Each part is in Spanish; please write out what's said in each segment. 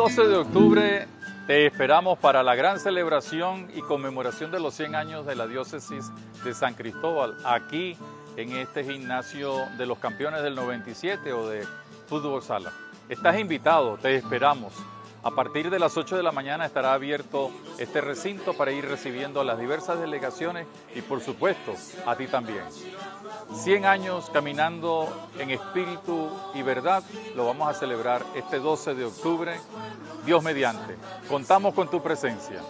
12 de octubre te esperamos para la gran celebración y conmemoración de los 100 años de la diócesis de San Cristóbal, aquí en este gimnasio de los campeones del 97 o de fútbol sala. Estás invitado, te esperamos. A partir de las 8 de la mañana estará abierto este recinto para ir recibiendo a las diversas delegaciones y por supuesto a ti también. 100 años caminando en espíritu y verdad lo vamos a celebrar este 12 de octubre, Dios mediante. Contamos con tu presencia.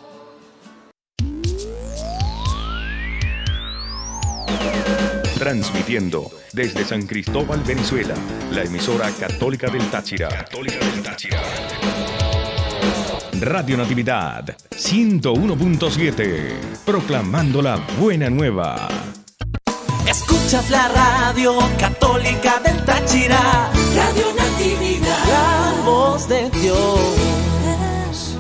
Transmitiendo desde San Cristóbal, Venezuela, la emisora católica del Táchira. Católica del Táchira. Radio Natividad 101.7, proclamando la buena nueva. Escuchas la radio católica del Táchira, Radio Natividad, la voz de Dios.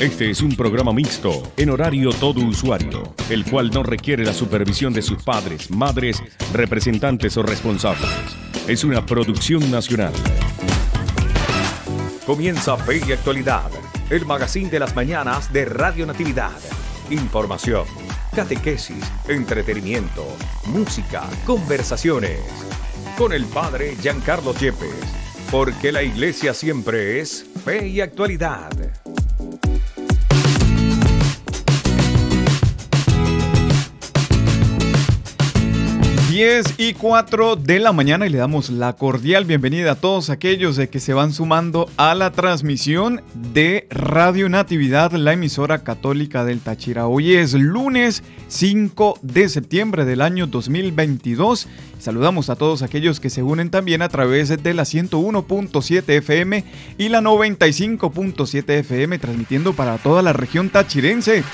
Este es un programa mixto, en horario todo usuario, el cual no requiere la supervisión de sus padres, madres, representantes o responsables. Es una producción nacional. Comienza Fe y Actualidad, el magazine de las mañanas de Radio Natividad. Información, catequesis, entretenimiento, música, conversaciones. Con el padre Giancarlo Yepes, porque la iglesia siempre es Fe y Actualidad. 10 y 4 de la mañana y le damos la cordial bienvenida a todos aquellos de que se van sumando a la transmisión de Radio Natividad, la emisora católica del Táchira. Hoy es lunes 5 de septiembre del año 2022. Saludamos a todos aquellos que se unen también a través de la 101.7 FM y la 95.7 FM transmitiendo para toda la región tachirense.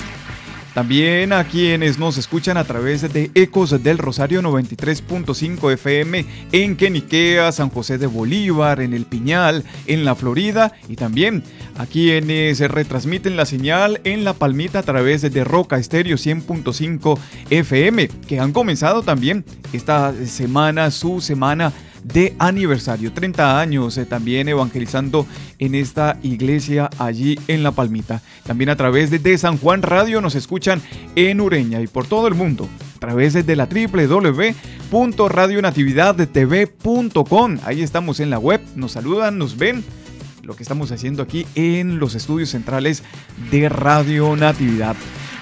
También a quienes nos escuchan a través de Ecos del Rosario 93.5 FM en Queniquea, San José de Bolívar, en El Piñal, en la Florida y también a quienes retransmiten la señal en La Palmita a través de Roca Estéreo 100.5 FM, que han comenzado también esta semana, su semana de aniversario. 30 años eh, también evangelizando en esta iglesia allí en La Palmita. También a través de, de San Juan Radio nos escuchan en Ureña y por todo el mundo. A través de la www.radionatividadtv.com. Ahí estamos en la web, nos saludan, nos ven lo que estamos haciendo aquí en los estudios centrales de Radio Natividad.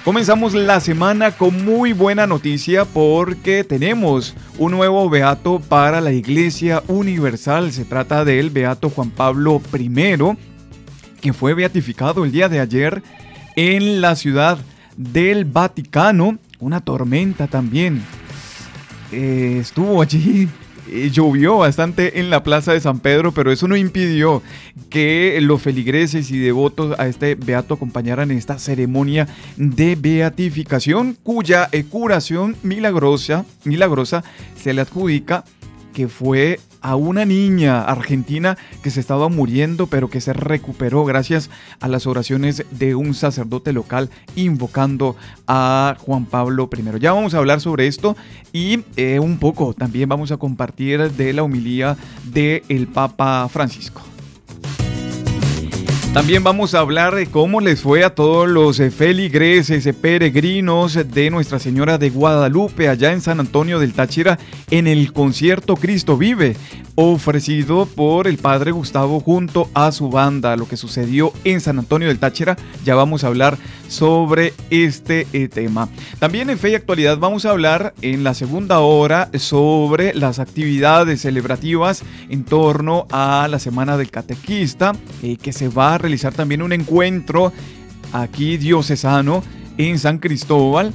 Comenzamos la semana con muy buena noticia porque tenemos un nuevo beato para la Iglesia Universal. Se trata del beato Juan Pablo I, que fue beatificado el día de ayer en la ciudad del Vaticano. Una tormenta también. Eh, estuvo allí eh, llovió bastante en la plaza de San Pedro, pero eso no impidió que los feligreses y devotos a este beato acompañaran esta ceremonia de beatificación, cuya curación milagrosa, milagrosa se le adjudica que fue a una niña argentina que se estaba muriendo pero que se recuperó gracias a las oraciones de un sacerdote local invocando a Juan Pablo I. Ya vamos a hablar sobre esto y eh, un poco también vamos a compartir de la humilía del Papa Francisco. También vamos a hablar de cómo les fue a todos los eh, feligreses, eh, peregrinos de Nuestra Señora de Guadalupe allá en San Antonio del Táchira en el concierto Cristo Vive, ofrecido por el Padre Gustavo junto a su banda. Lo que sucedió en San Antonio del Táchira, ya vamos a hablar sobre este eh, tema. También en Fe y Actualidad vamos a hablar en la segunda hora sobre las actividades celebrativas en torno a la Semana del Catequista, que se va a realizar también un encuentro aquí diocesano en San Cristóbal.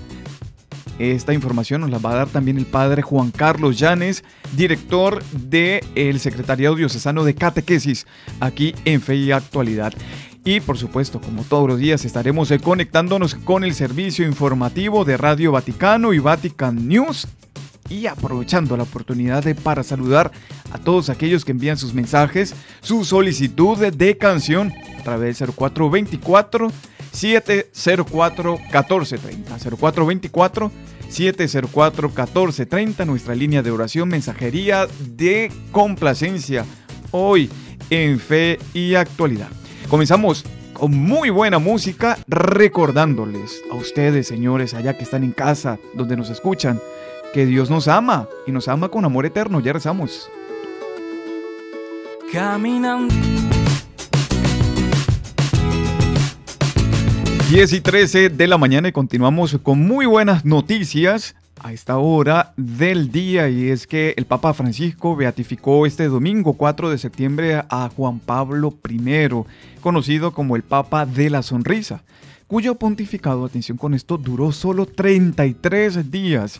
Esta información nos la va a dar también el padre Juan Carlos Llanes, director del Secretariado Diocesano de Catequesis, aquí en Fe y Actualidad. Y por supuesto, como todos los días, estaremos conectándonos con el servicio informativo de Radio Vaticano y Vatican News y aprovechando la oportunidad de para saludar a todos aquellos que envían sus mensajes, su solicitud de canción a través del 0424 704 1430 0424 704 1430 nuestra línea de oración mensajería de complacencia hoy en fe y actualidad. Comenzamos con muy buena música, recordándoles a ustedes, señores, allá que están en casa, donde nos escuchan, que Dios nos ama y nos ama con amor eterno. Ya rezamos. Caminando. 10 y 13 de la mañana y continuamos con muy buenas noticias a esta hora del día y es que el Papa Francisco beatificó este domingo 4 de septiembre a Juan Pablo I, conocido como el Papa de la Sonrisa, cuyo pontificado, atención con esto, duró solo 33 días.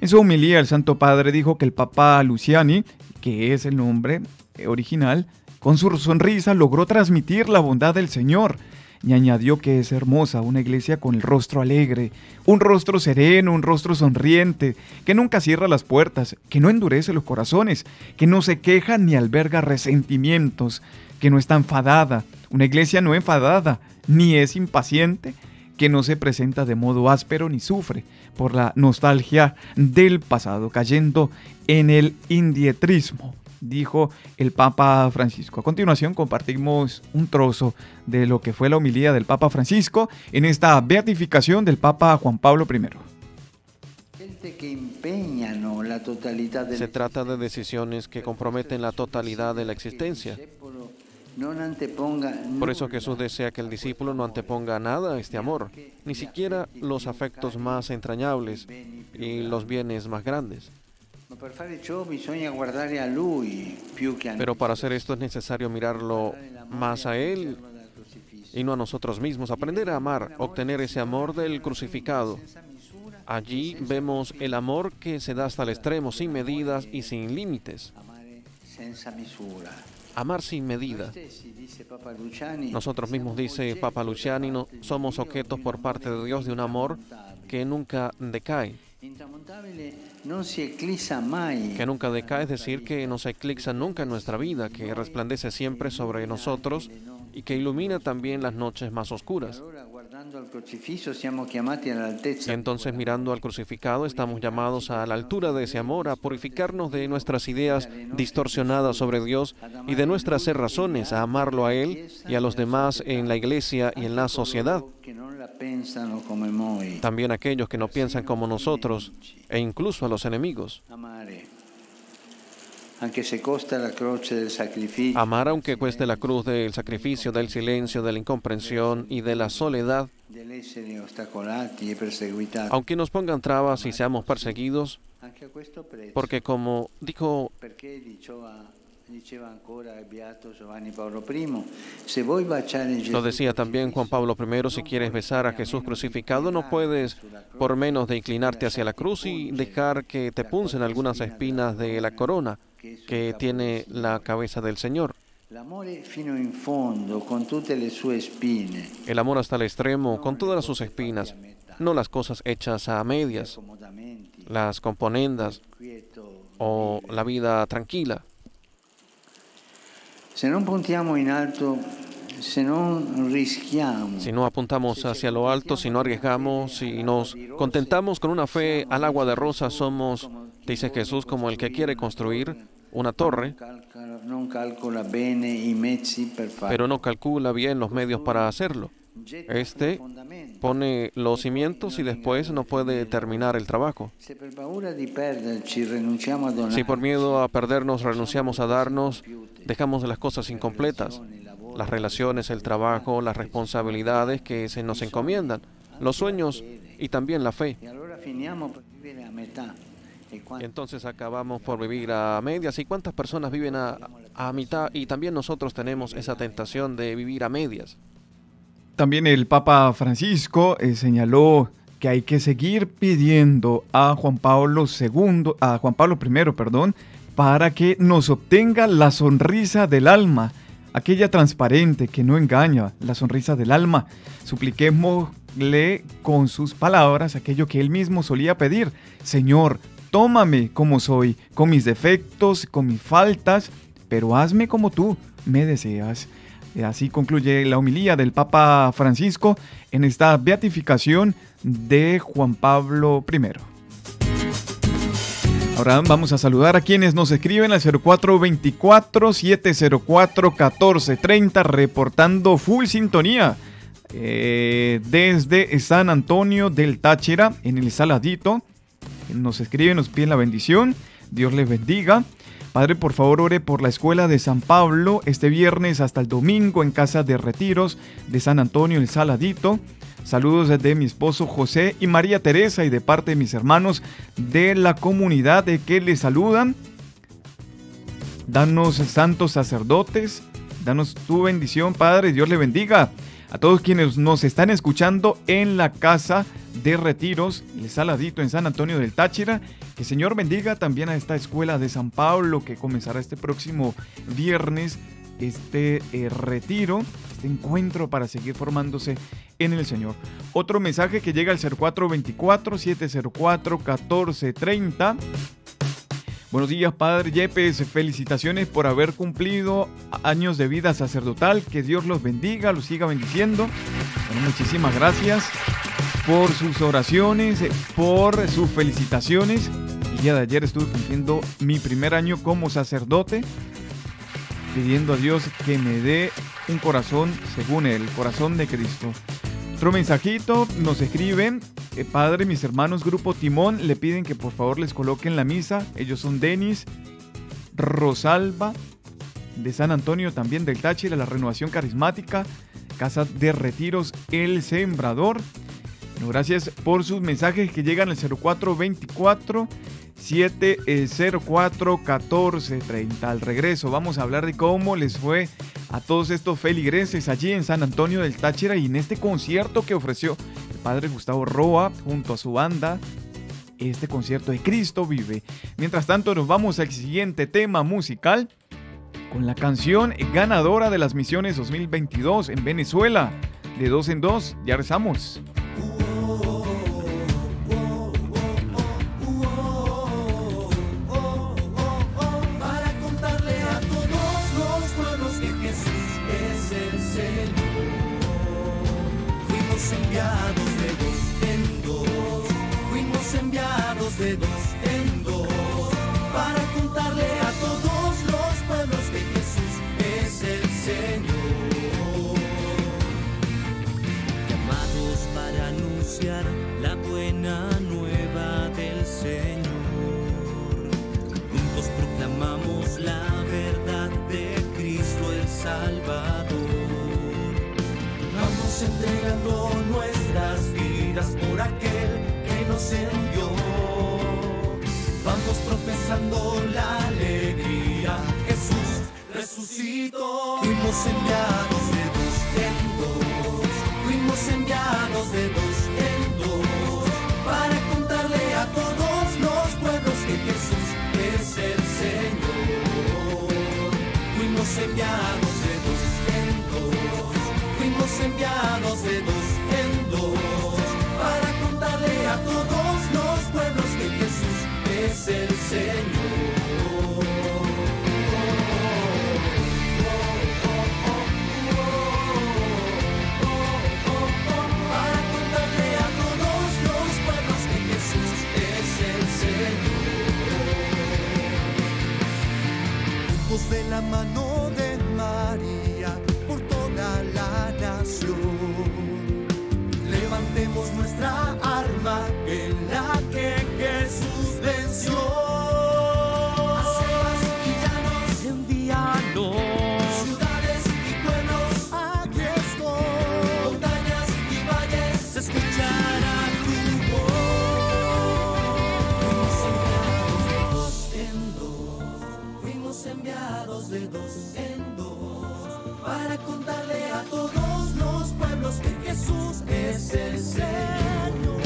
En su homilía el Santo Padre dijo que el Papa Luciani, que es el nombre original, con su sonrisa logró transmitir la bondad del Señor y añadió que es hermosa una iglesia con el rostro alegre, un rostro sereno, un rostro sonriente, que nunca cierra las puertas, que no endurece los corazones, que no se queja ni alberga resentimientos, que no está enfadada, una iglesia no enfadada, ni es impaciente, que no se presenta de modo áspero ni sufre por la nostalgia del pasado, cayendo en el indietrismo dijo el Papa Francisco. A continuación compartimos un trozo de lo que fue la homilía del Papa Francisco en esta beatificación del Papa Juan Pablo I. Se trata de decisiones que comprometen la totalidad de la existencia. Por eso Jesús desea que el discípulo no anteponga nada a este amor, ni siquiera los afectos más entrañables y los bienes más grandes. Pero para hacer esto es necesario mirarlo más a Él y no a nosotros mismos. Aprender a amar, obtener ese amor del crucificado. Allí vemos el amor que se da hasta el extremo, sin medidas y sin límites. Amar sin medida. Nosotros mismos, dice Papa Luciani, no, somos objetos por parte de Dios de un amor que nunca decae que nunca decae, es decir, que no se eclipsa nunca en nuestra vida, que resplandece siempre sobre nosotros y que ilumina también las noches más oscuras. Entonces, mirando al crucificado, estamos llamados a la altura de ese amor, a purificarnos de nuestras ideas distorsionadas sobre Dios y de nuestras razones, a amarlo a Él y a los demás en la iglesia y en la sociedad. También aquellos que no piensan como nosotros e incluso a los enemigos. Amar aunque cueste la cruz del sacrificio, del silencio, de la incomprensión y de la soledad. Aunque nos pongan trabas y seamos perseguidos, porque como dijo lo decía también Juan Pablo I, si quieres besar a Jesús crucificado, no puedes por menos de inclinarte hacia la cruz y dejar que te puncen algunas espinas de la corona que tiene la cabeza del Señor. El amor hasta el extremo, con todas sus espinas, no las cosas hechas a medias, las componendas o la vida tranquila. Si no apuntamos hacia lo alto, si no arriesgamos, si nos contentamos con una fe al agua de rosa, somos, dice Jesús, como el que quiere construir una torre, pero no calcula bien los medios para hacerlo. Este pone los cimientos y después no puede terminar el trabajo. Si por miedo a perdernos renunciamos a darnos, dejamos las cosas incompletas, las relaciones, el trabajo, las responsabilidades que se nos encomiendan, los sueños y también la fe. Entonces acabamos por vivir a medias. ¿Y cuántas personas viven a, mitad? Y también nosotros tenemos esa tentación de vivir a medias. También el Papa Francisco eh, señaló que hay que seguir pidiendo a Juan Pablo II, a Juan Pablo I, perdón, para que nos obtenga la sonrisa del alma, aquella transparente que no engaña, la sonrisa del alma. Supliquémosle con sus palabras aquello que él mismo solía pedir. Señor, tómame como soy, con mis defectos, con mis faltas, pero hazme como tú me deseas. Así concluye la homilía del Papa Francisco en esta beatificación de Juan Pablo I. Ahora vamos a saludar a quienes nos escriben al 0424-704-1430 reportando full sintonía eh, desde San Antonio del Táchira en el Saladito. Nos escriben, nos piden la bendición. Dios les bendiga. Padre, por favor, ore por la escuela de San Pablo este viernes hasta el domingo en casa de retiros de San Antonio el Saladito. Saludos de mi esposo José y María Teresa y de parte de mis hermanos de la comunidad de que le saludan. Danos santos sacerdotes, danos tu bendición, Padre, Dios le bendiga. A todos quienes nos están escuchando en la casa de retiros, el Saladito en San Antonio del Táchira. Que Señor bendiga también a esta escuela de San Pablo que comenzará este próximo viernes, este eh, retiro este encuentro para seguir formándose en el Señor. Otro mensaje que llega al 0424-704-1430. Buenos días, Padre Yepes. Felicitaciones por haber cumplido años de vida sacerdotal. Que Dios los bendiga, los siga bendiciendo. muchísimas gracias por sus oraciones, por sus felicitaciones. El día de ayer estuve cumpliendo mi primer año como sacerdote pidiendo a Dios que me dé un corazón según el corazón de Cristo. Otro mensajito nos escriben, eh, padre, mis hermanos Grupo Timón le piden que por favor les coloquen la misa. Ellos son Denis, Rosalba, de San Antonio, también del Táchira, la Renovación Carismática, Casa de Retiros, El Sembrador. Gracias por sus mensajes que llegan al 0424 704 1430. Al regreso vamos a hablar de cómo les fue a todos estos feligreses allí en San Antonio del Táchira y en este concierto que ofreció el padre Gustavo Roa junto a su banda. Este concierto de Cristo vive. Mientras tanto nos vamos al siguiente tema musical con la canción ganadora de las misiones 2022 en Venezuela. De dos en dos, ya rezamos. de dos. Alcanzando la alegría, Jesús resucitó. Fuimos enviados de dos en dos, fuimos enviados de dos en dos, para contarle a todos los pueblos que Jesús es el Señor. Fuimos enviados de dos en dos, fuimos enviados de dos en dos, para contarle a todos los pueblos que Jesús es el Señor. Para contarle a todos los pueblos que Jesús es el Señor. todos los pueblos que Jesús es el Señor.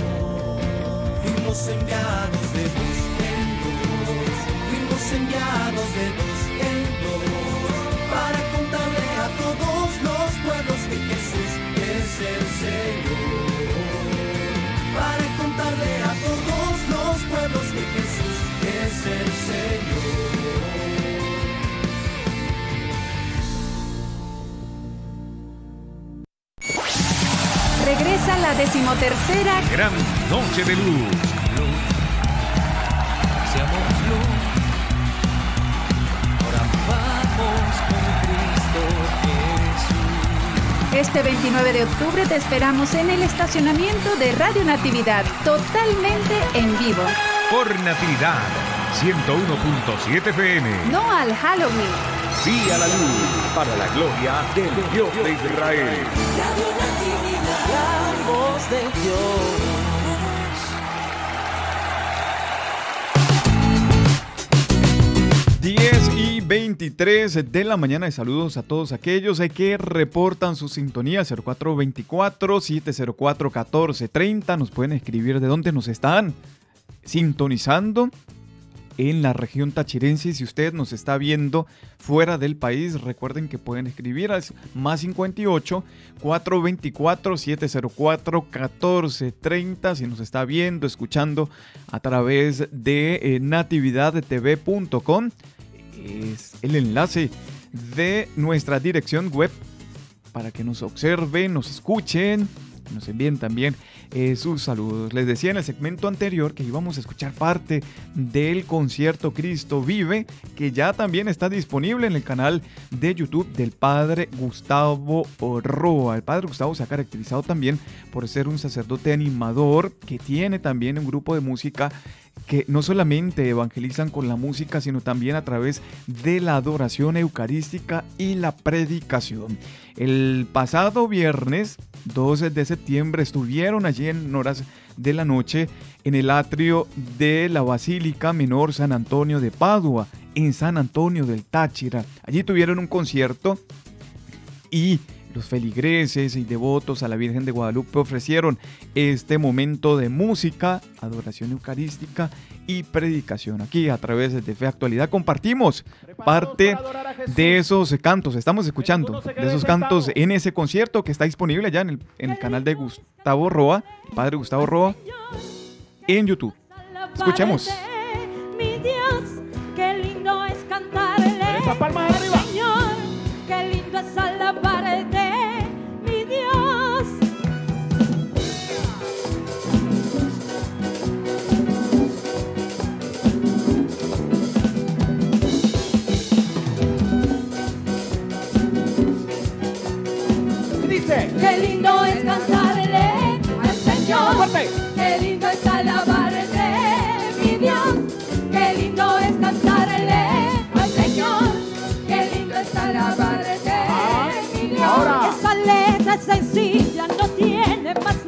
Fuimos enviados de luz en fuimos enviados de luz. decimotercera Gran Noche de Luz. Seamos luz. Este 29 de octubre te esperamos en el estacionamiento de Radio Natividad, totalmente en vivo. Por Natividad, 101.7 FM. No al Halloween. Sí a la luz, para la gloria del Dios de Israel. Radio Natividad, la voz de Dios. 10 y 23 de la mañana y saludos a todos aquellos que reportan su sintonía 0424-704-1430. Nos pueden escribir de dónde nos están sintonizando en la región tachirense. Si usted nos está viendo fuera del país, recuerden que pueden escribir al más 58 424 704 1430. Si nos está viendo, escuchando a través de eh, natividadtv.com es el enlace de nuestra dirección web para que nos observen, nos escuchen, nos envíen también eh, sus saludos. Les decía en el segmento anterior que íbamos a escuchar parte del concierto Cristo Vive, que ya también está disponible en el canal de YouTube del Padre Gustavo Roa. El Padre Gustavo se ha caracterizado también por ser un sacerdote animador que tiene también un grupo de música que no solamente evangelizan con la música, sino también a través de la adoración eucarística y la predicación. El pasado viernes 12 de septiembre estuvieron allí en horas de la noche en el atrio de la Basílica Menor San Antonio de Padua, en San Antonio del Táchira. Allí tuvieron un concierto y los feligreses y devotos a la Virgen de Guadalupe ofrecieron este momento de música, adoración eucarística y predicación. Aquí a través de Fe Actualidad compartimos parte de esos cantos, estamos escuchando de esos cantos en ese concierto que está disponible allá en el, en el canal de Gustavo Roa, Padre Gustavo Roa, en YouTube. Escuchemos. Mi Dios, qué lindo es cantarle. Dice. Qué lindo es cantarle al Señor. Fuerte. Qué lindo es alabarte, mi Dios. Qué lindo es cantarle al Señor. Qué lindo es alabarte, mi Dios. ahora. Esa letra es sencilla, no tiene más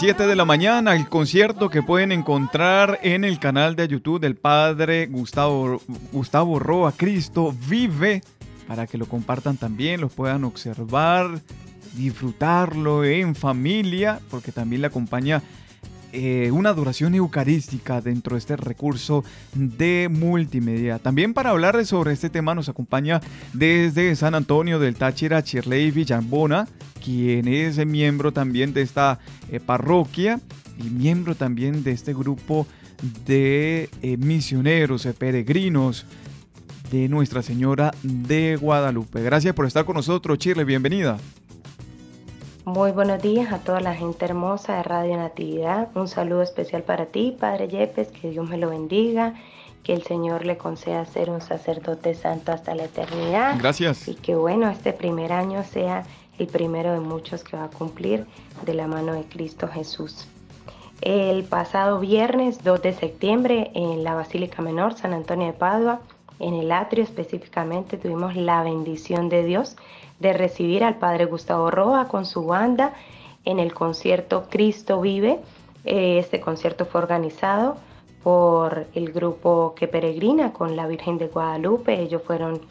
10 y 27 de la mañana, el concierto que pueden encontrar en el canal de YouTube del Padre Gustavo, Gustavo Roa, Cristo vive, para que lo compartan también, lo puedan observar, disfrutarlo en familia, porque también le acompaña eh, una adoración eucarística dentro de este recurso de multimedia. También para hablar sobre este tema nos acompaña desde San Antonio del Táchira Chirley Villambona, quien es miembro también de esta eh, parroquia y miembro también de este grupo de eh, misioneros, peregrinos de Nuestra Señora de Guadalupe. Gracias por estar con nosotros, Chirley, bienvenida. Muy buenos días a toda la gente hermosa de Radio Natividad. Un saludo especial para ti, Padre Yepes, que Dios me lo bendiga, que el Señor le conceda ser un sacerdote santo hasta la eternidad. Gracias. Y que bueno, este primer año sea el primero de muchos que va a cumplir de la mano de Cristo Jesús. El pasado viernes 2 de septiembre en la Basílica Menor San Antonio de Padua, en el atrio específicamente, tuvimos la bendición de Dios de recibir al padre Gustavo Roa con su banda en el concierto Cristo Vive. Eh, este concierto fue organizado por el grupo que peregrina con la Virgen de Guadalupe. Ellos fueron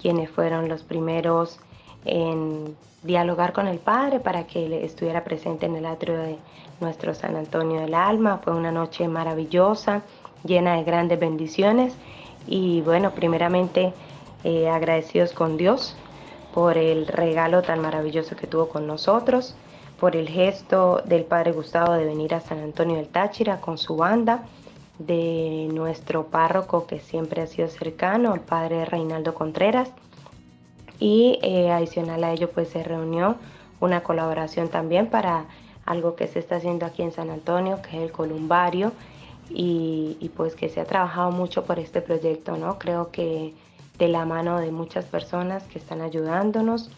quienes fueron los primeros en dialogar con el Padre para que estuviera presente en el atrio de nuestro San Antonio del Alma. Fue una noche maravillosa, llena de grandes bendiciones y bueno, primeramente eh, agradecidos con Dios por el regalo tan maravilloso que tuvo con nosotros, por el gesto del Padre Gustavo de venir a San Antonio del Táchira con su banda, de nuestro párroco que siempre ha sido cercano, el Padre Reinaldo Contreras, y eh, adicional a ello pues se reunió una colaboración también para algo que se está haciendo aquí en San Antonio, que es el columbario, y, y pues que se ha trabajado mucho por este proyecto, ¿no? Creo que de la mano de muchas personas que están ayudándonos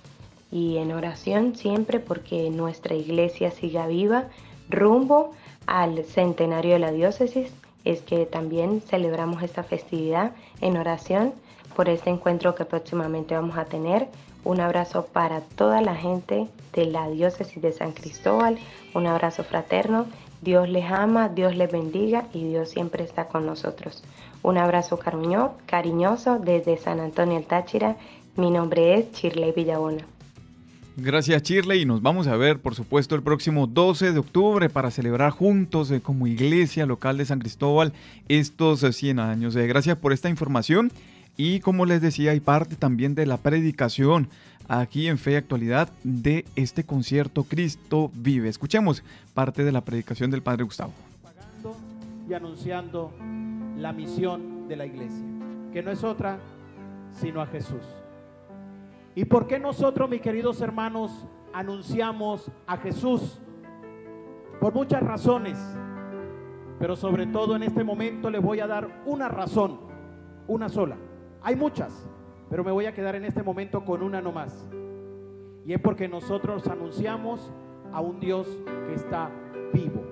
y en oración siempre porque nuestra iglesia siga viva rumbo al centenario de la diócesis es que también celebramos esta festividad en oración por este encuentro que próximamente vamos a tener. Un abrazo para toda la gente de la diócesis de San Cristóbal, un abrazo fraterno. Dios les ama, Dios les bendiga y Dios siempre está con nosotros. Un abrazo cariñoso desde San Antonio el Táchira. Mi nombre es Chirley Villabona. Gracias Chirley y nos vamos a ver por supuesto el próximo 12 de octubre para celebrar juntos eh, como iglesia local de San Cristóbal estos 100 eh, años. Eh, gracias por esta información y como les decía hay parte también de la predicación aquí en Fe y Actualidad de este concierto Cristo Vive. Escuchemos parte de la predicación del Padre Gustavo. Y anunciando la misión de la iglesia, que no es otra sino a Jesús. ¿Y por qué nosotros, mis queridos hermanos, anunciamos a Jesús? Por muchas razones, pero sobre todo en este momento les voy a dar una razón, una sola. Hay muchas, pero me voy a quedar en este momento con una nomás. Y es porque nosotros anunciamos a un Dios que está vivo.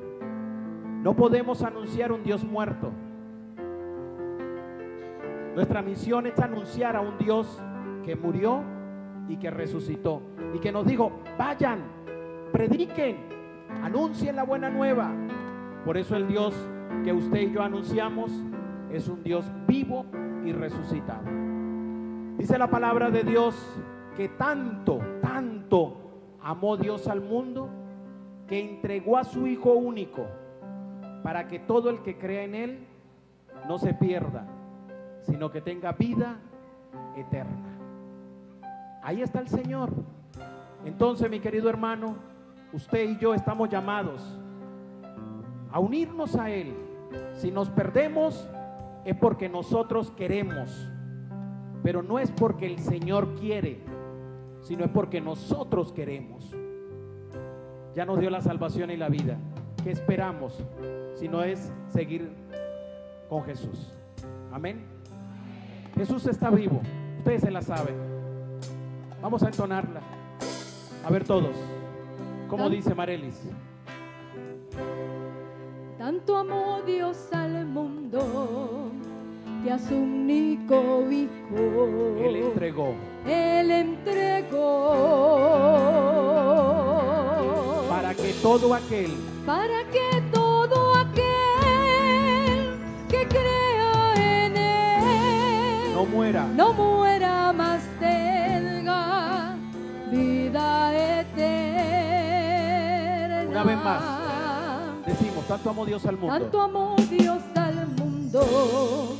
No podemos anunciar un Dios muerto. Nuestra misión es anunciar a un Dios que murió y que resucitó. Y que nos dijo, vayan, prediquen, anuncien la buena nueva. Por eso el Dios que usted y yo anunciamos es un Dios vivo y resucitado. Dice la palabra de Dios que tanto, tanto amó Dios al mundo que entregó a su Hijo único para que todo el que crea en Él no se pierda, sino que tenga vida eterna. Ahí está el Señor. Entonces, mi querido hermano, usted y yo estamos llamados a unirnos a Él. Si nos perdemos es porque nosotros queremos, pero no es porque el Señor quiere, sino es porque nosotros queremos. Ya nos dio la salvación y la vida. ¿Qué esperamos si no es seguir con Jesús? Amén. Jesús está vivo. Ustedes se la saben. Vamos a entonarla. A ver todos. ¿Cómo dice Marelis? Tanto amó Dios al mundo que a su único hijo Él entregó. Él entregó para que todo aquel, para que todo aquel que crea en él no muera, no muera más tenga vida eterna. Una vez más. Tanto amó Dios al mundo. Tanto amó Dios al mundo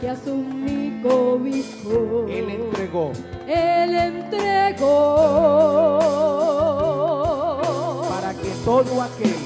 que a su único hijo Él entregó Él entregó para que todo aquel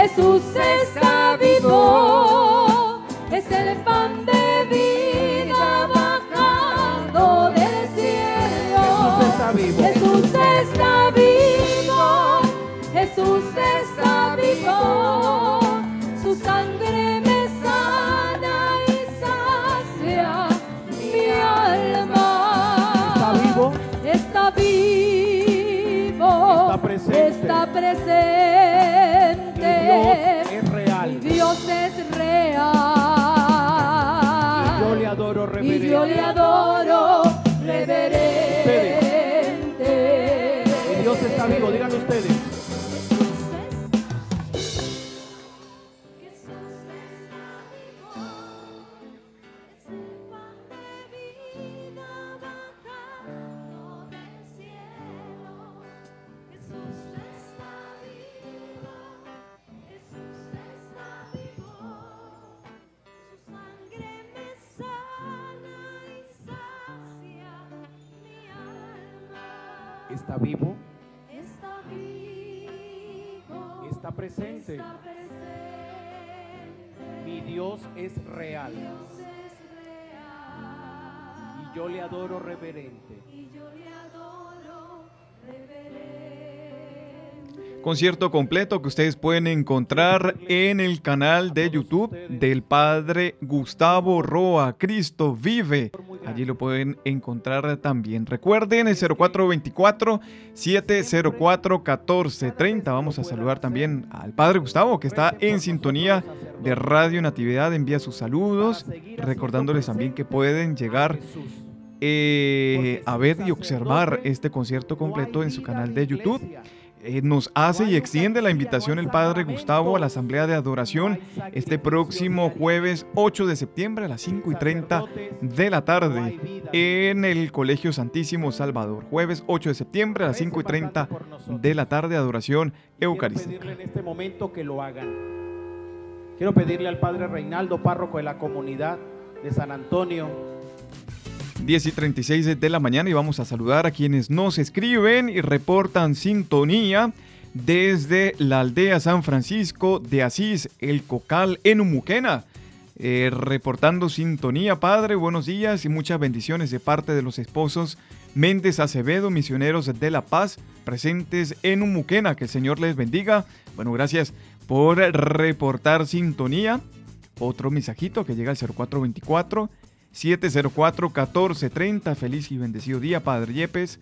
Jesús está vivo, yo le adoro presente. Mi Dios es real. Dios es real. Y yo le adoro reverente. Concierto completo que ustedes pueden encontrar en el canal de YouTube del Padre Gustavo Roa, Cristo vive. Allí lo pueden encontrar también. Recuerden el 0424-704-1430. Vamos a saludar también al Padre Gustavo que está en sintonía de Radio Natividad. Envía sus saludos, recordándoles también que pueden llegar eh, a ver y observar este concierto completo en su canal de YouTube. Eh, nos hace y extiende la invitación el Padre Gustavo a la Asamblea de Adoración este próximo jueves 8 de septiembre a las 5 y 30 de la tarde en el Colegio Santísimo Salvador. Jueves 8 de septiembre a las 5 y 30 de la tarde, adoración eucarística. en este momento que lo hagan. Quiero pedirle al Padre Reinaldo, párroco de la comunidad de San Antonio, 10 y 36 de la mañana y vamos a saludar a quienes nos escriben y reportan sintonía desde la aldea San Francisco de Asís, el Cocal en Umuquena. Eh, reportando sintonía, Padre, buenos días y muchas bendiciones de parte de los esposos Méndez Acevedo, misioneros de La Paz, presentes en Umuquena. Que el Señor les bendiga. Bueno, gracias por reportar sintonía. Otro mensajito que llega al 0424 704-1430. Feliz y bendecido día, Padre Yepes.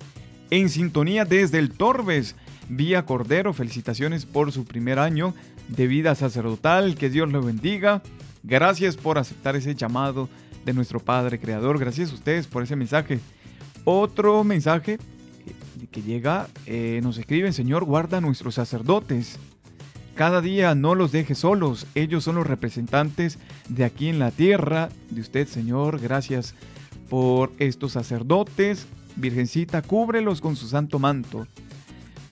En sintonía desde el Torbes, vía Cordero. Felicitaciones por su primer año de vida sacerdotal. Que Dios lo bendiga. Gracias por aceptar ese llamado de nuestro Padre Creador. Gracias a ustedes por ese mensaje. Otro mensaje que llega, eh, nos escriben, Señor, guarda nuestros sacerdotes. Cada día no los deje solos. Ellos son los representantes de aquí en la tierra. De usted, Señor, gracias por estos sacerdotes. Virgencita, cúbrelos con su santo manto.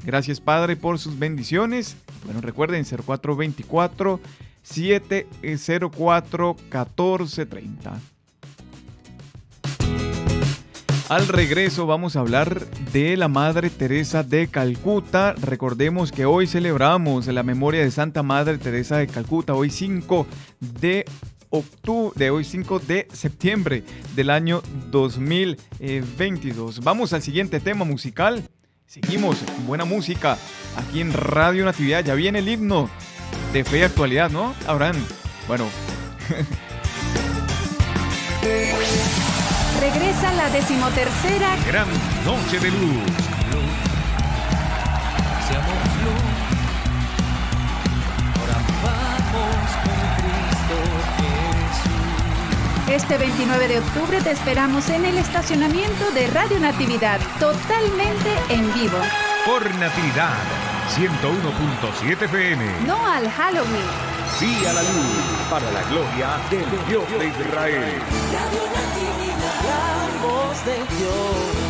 Gracias, Padre, por sus bendiciones. Bueno, recuerden, 0424 704 1430. Al regreso vamos a hablar de la Madre Teresa de Calcuta. Recordemos que hoy celebramos la memoria de Santa Madre Teresa de Calcuta, hoy 5 de octubre, de hoy 5 de septiembre del año 2022. Vamos al siguiente tema musical. Seguimos con buena música aquí en Radio Natividad. Ya viene el himno de fe y actualidad, ¿no? Abraham. Bueno. Regresa la decimotercera Gran Noche de Luz. Seamos luz. Ahora vamos con Cristo Jesús. Este 29 de octubre te esperamos en el estacionamiento de Radio Natividad, totalmente en vivo. Por Natividad 101.7 FM. No al Halloween. Sí a la luz para la gloria del Dios de Israel. De Dios.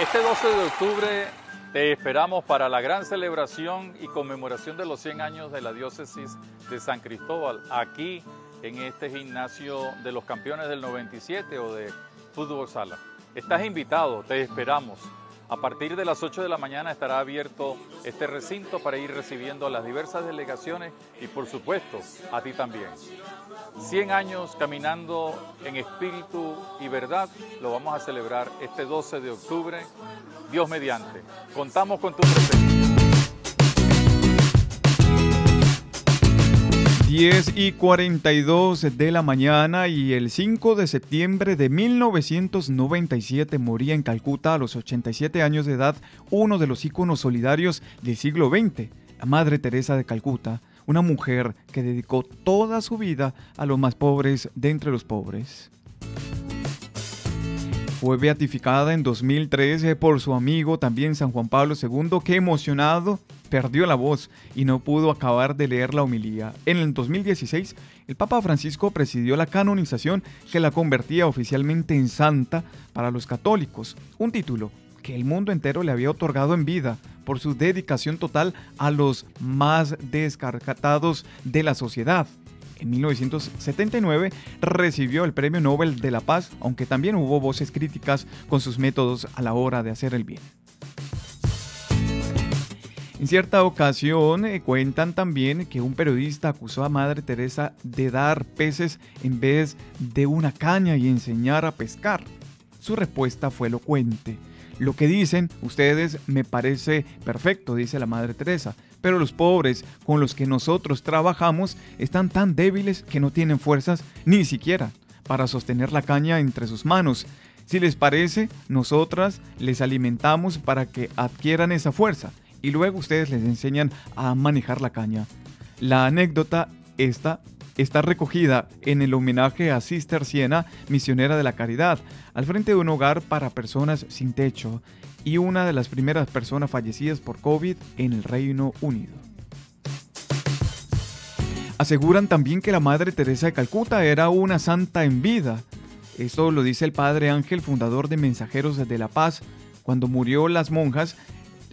Este 12 de octubre te esperamos para la gran celebración y conmemoración de los 100 años de la diócesis de San Cristóbal, aquí en este gimnasio de los campeones del 97 o de fútbol sala. Estás invitado, te esperamos. A partir de las 8 de la mañana estará abierto este recinto para ir recibiendo a las diversas delegaciones y por supuesto a ti también. 100 años caminando en espíritu y verdad lo vamos a celebrar este 12 de octubre, Dios mediante. Contamos con tu presencia. 10 y 42 de la mañana y el 5 de septiembre de 1997 moría en Calcuta a los 87 años de edad uno de los íconos solidarios del siglo XX, la Madre Teresa de Calcuta, una mujer que dedicó toda su vida a los más pobres de entre los pobres. Fue beatificada en 2013 por su amigo también San Juan Pablo II, que emocionado perdió la voz y no pudo acabar de leer la homilía. En el 2016, el Papa Francisco presidió la canonización que la convertía oficialmente en santa para los católicos, un título que el mundo entero le había otorgado en vida por su dedicación total a los más descartados de la sociedad. En 1979 recibió el Premio Nobel de la Paz, aunque también hubo voces críticas con sus métodos a la hora de hacer el bien. En cierta ocasión eh, cuentan también que un periodista acusó a Madre Teresa de dar peces en vez de una caña y enseñar a pescar. Su respuesta fue elocuente. Lo que dicen ustedes me parece perfecto, dice la Madre Teresa, pero los pobres con los que nosotros trabajamos están tan débiles que no tienen fuerzas ni siquiera para sostener la caña entre sus manos. Si les parece, nosotras les alimentamos para que adquieran esa fuerza y luego ustedes les enseñan a manejar la caña. La anécdota esta está recogida en el homenaje a Sister Siena, misionera de la caridad, al frente de un hogar para personas sin techo y una de las primeras personas fallecidas por COVID en el Reino Unido. Aseguran también que la Madre Teresa de Calcuta era una santa en vida. Esto lo dice el Padre Ángel, fundador de Mensajeros de la Paz. Cuando murió las monjas,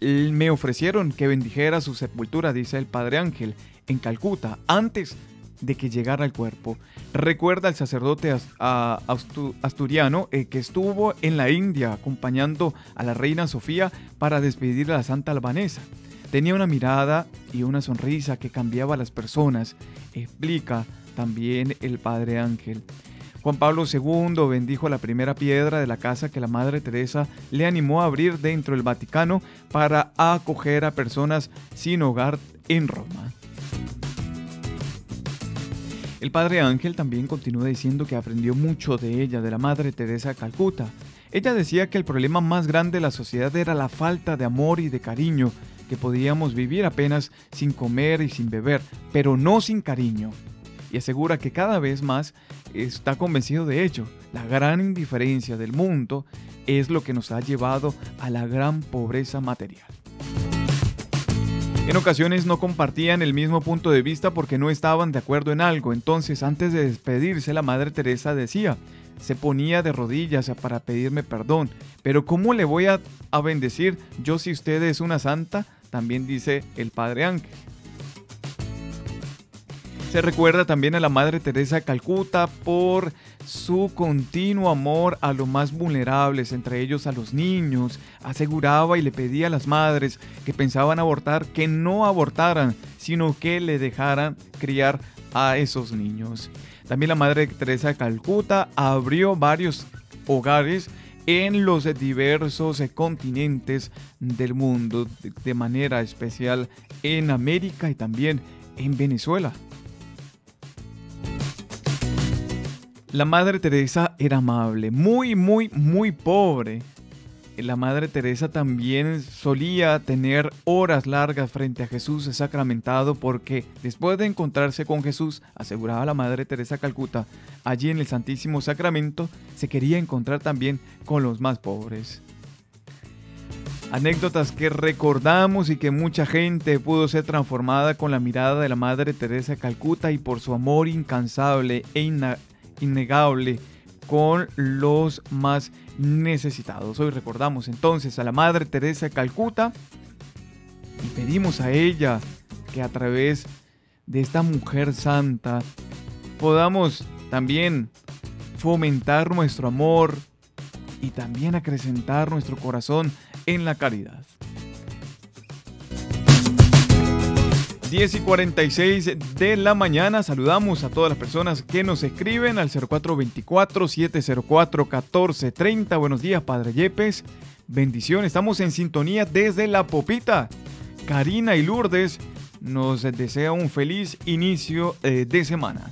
me ofrecieron que bendijera su sepultura, dice el Padre Ángel, en Calcuta, antes de que llegara el cuerpo. Recuerda el sacerdote asturiano eh, que estuvo en la India acompañando a la reina Sofía para despedir a la santa albanesa. Tenía una mirada y una sonrisa que cambiaba a las personas, explica también el Padre Ángel. Juan Pablo II bendijo la primera piedra de la casa que la Madre Teresa le animó a abrir dentro del Vaticano para acoger a personas sin hogar en Roma. El Padre Ángel también continúa diciendo que aprendió mucho de ella, de la Madre Teresa de Calcuta. Ella decía que el problema más grande de la sociedad era la falta de amor y de cariño, que podíamos vivir apenas sin comer y sin beber, pero no sin cariño. Y asegura que cada vez más está convencido de ello. La gran indiferencia del mundo es lo que nos ha llevado a la gran pobreza material. En ocasiones no compartían el mismo punto de vista porque no estaban de acuerdo en algo. Entonces, antes de despedirse, la Madre Teresa decía, se ponía de rodillas para pedirme perdón. Pero ¿cómo le voy a, bendecir yo si usted es una santa? También dice el Padre Ángel. Se recuerda también a la Madre Teresa de Calcuta por su continuo amor a los más vulnerables, entre ellos a los niños. Aseguraba y le pedía a las madres que pensaban abortar que no abortaran, sino que le dejaran criar a esos niños. También la Madre Teresa de Calcuta abrió varios hogares en los diversos continentes del mundo, de manera especial en América y también en Venezuela. La Madre Teresa era amable, muy, muy, muy pobre. La Madre Teresa también solía tener horas largas frente a Jesús sacramentado porque después de encontrarse con Jesús, aseguraba la Madre Teresa Calcuta, allí en el Santísimo Sacramento se quería encontrar también con los más pobres. Anécdotas que recordamos y que mucha gente pudo ser transformada con la mirada de la Madre Teresa Calcuta y por su amor incansable e innegable con los más necesitados. Hoy recordamos entonces a la Madre Teresa Calcuta y pedimos a ella que a través de esta mujer santa podamos también fomentar nuestro amor y también acrecentar nuestro corazón en la caridad. 10 y 46 de la mañana. Saludamos a todas las personas que nos escriben al 0424-704-1430. Buenos días, Padre Yepes. Bendiciones. Estamos en sintonía desde La Popita. Karina y Lourdes nos desea un feliz inicio eh, de semana.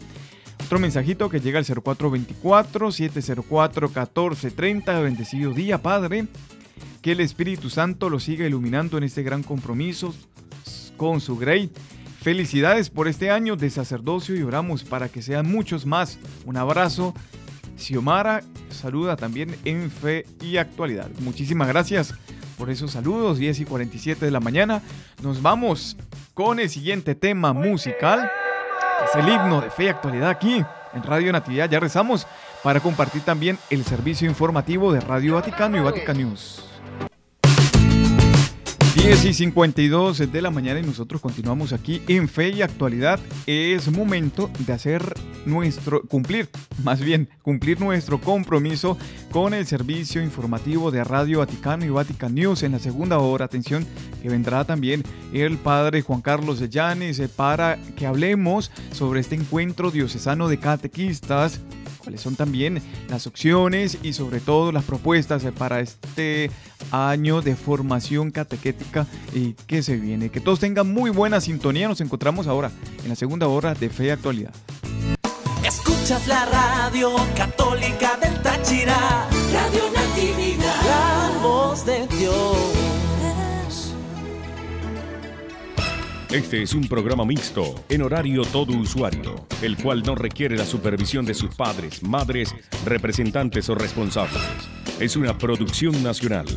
Otro mensajito que llega al 0424-704-1430. Bendecido día, Padre. Que el Espíritu Santo lo siga iluminando en este gran compromiso con su Grey. Felicidades por este año de sacerdocio y oramos para que sean muchos más. Un abrazo. Xiomara saluda también en fe y actualidad. Muchísimas gracias por esos saludos. 10 y 47 de la mañana. Nos vamos con el siguiente tema musical. es el himno de fe y actualidad aquí en Radio Natividad. Ya rezamos para compartir también el servicio informativo de Radio Vaticano y Vatican News. 10 y 52 de la mañana y nosotros continuamos aquí en Fe y Actualidad. Es momento de hacer nuestro, cumplir, más bien, cumplir nuestro compromiso con el servicio informativo de Radio Vaticano y Vatican News en la segunda hora. Atención, que vendrá también el padre Juan Carlos de Llanes eh, para que hablemos sobre este encuentro diocesano de catequistas cuáles son también las opciones y sobre todo las propuestas para este año de formación catequética y que se viene. Que todos tengan muy buena sintonía. Nos encontramos ahora en la segunda hora de Fe y Actualidad. Escuchas la radio católica del Táchira, Radio Natividad, la voz de Dios. Este es un programa mixto, en horario todo usuario, el cual no requiere la supervisión de sus padres, madres, representantes o responsables. Es una producción nacional.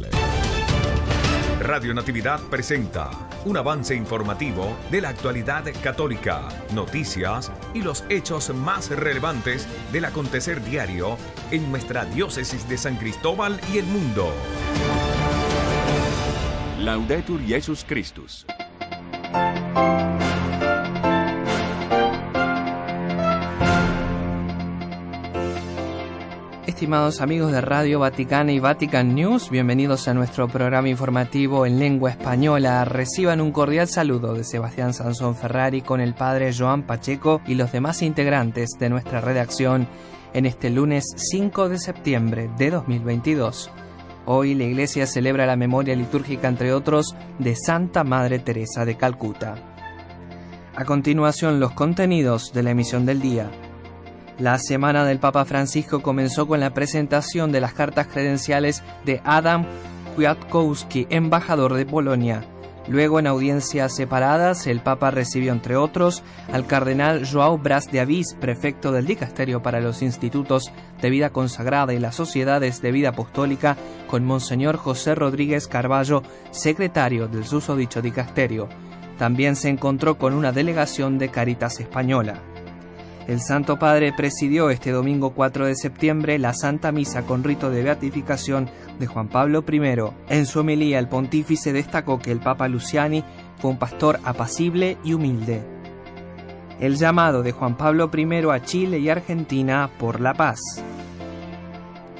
Radio Natividad presenta un avance informativo de la actualidad católica, noticias y los hechos más relevantes del acontecer diario en nuestra diócesis de San Cristóbal y el mundo. Laudetur Jesus Christus. Estimados amigos de Radio Vaticana y Vatican News, bienvenidos a nuestro programa informativo en lengua española. Reciban un cordial saludo de Sebastián Sansón Ferrari con el padre Joan Pacheco y los demás integrantes de nuestra redacción en este lunes 5 de septiembre de 2022. Hoy la Iglesia celebra la memoria litúrgica, entre otros, de Santa Madre Teresa de Calcuta. A continuación, los contenidos de la emisión del día. La semana del Papa Francisco comenzó con la presentación de las cartas credenciales de Adam Kwiatkowski, embajador de Polonia. Luego, en audiencias separadas, el Papa recibió, entre otros, al cardenal Joao Bras de Avis, prefecto del Dicasterio para los Institutos de Vida Consagrada y las Sociedades de Vida Apostólica, con Monseñor José Rodríguez Carballo, secretario del susodicho dicasterio. También se encontró con una delegación de Caritas Española. El Santo Padre presidió este domingo 4 de septiembre la Santa Misa con rito de beatificación de Juan Pablo I. En su homilía, el pontífice destacó que el Papa Luciani fue un pastor apacible y humilde. El llamado de Juan Pablo I a Chile y Argentina por la paz.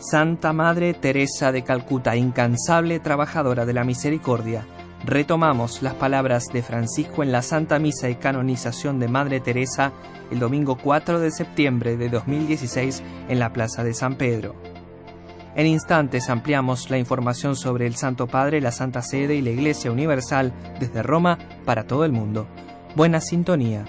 Santa Madre Teresa de Calcuta, incansable trabajadora de la misericordia, retomamos las palabras de Francisco en la Santa Misa y Canonización de Madre Teresa el domingo 4 de septiembre de 2016 en la Plaza de San Pedro. En instantes ampliamos la información sobre el Santo Padre, la Santa Sede y la Iglesia Universal desde Roma para todo el mundo. Buena sintonía.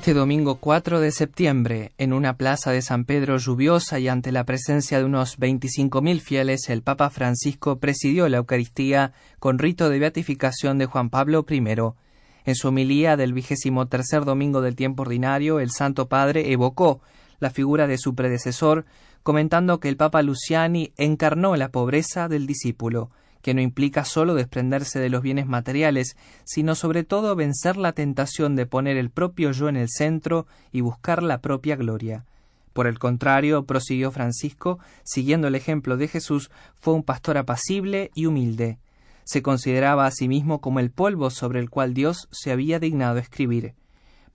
Este domingo 4 de septiembre, en una plaza de San Pedro lluviosa y ante la presencia de unos 25.000 fieles, el Papa Francisco presidió la Eucaristía con rito de beatificación de Juan Pablo I. En su homilía del vigésimo tercer domingo del tiempo ordinario, el Santo Padre evocó la figura de su predecesor, comentando que el Papa Luciani encarnó la pobreza del discípulo, que no implica solo desprenderse de los bienes materiales, sino sobre todo vencer la tentación de poner el propio yo en el centro y buscar la propia gloria. Por el contrario, prosiguió Francisco, siguiendo el ejemplo de Jesús, fue un pastor apacible y humilde. Se consideraba a sí mismo como el polvo sobre el cual Dios se había dignado escribir.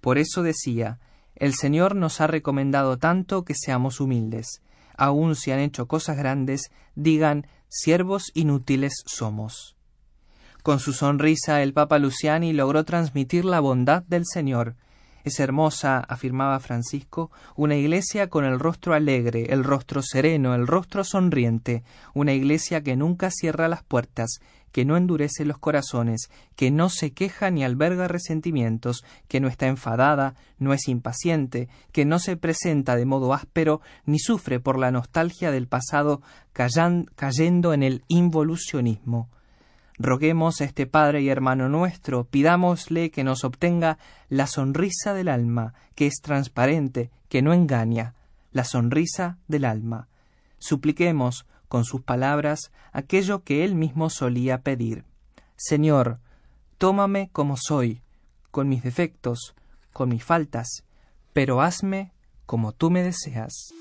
Por eso decía, el Señor nos ha recomendado tanto que seamos humildes. Aun si han hecho cosas grandes, digan siervos inútiles somos. Con su sonrisa el Papa Luciani logró transmitir la bondad del Señor. Es hermosa, afirmaba Francisco, una iglesia con el rostro alegre, el rostro sereno, el rostro sonriente, una iglesia que nunca cierra las puertas, que no endurece los corazones, que no se queja ni alberga resentimientos, que no está enfadada, no es impaciente, que no se presenta de modo áspero, ni sufre por la nostalgia del pasado cayendo en el involucionismo. Roguemos a este Padre y hermano nuestro, pidámosle que nos obtenga la sonrisa del alma, que es transparente, que no engaña, la sonrisa del alma. Supliquemos con sus palabras aquello que él mismo solía pedir. Señor, tómame como soy, con mis defectos, con mis faltas, pero hazme como tú me deseas.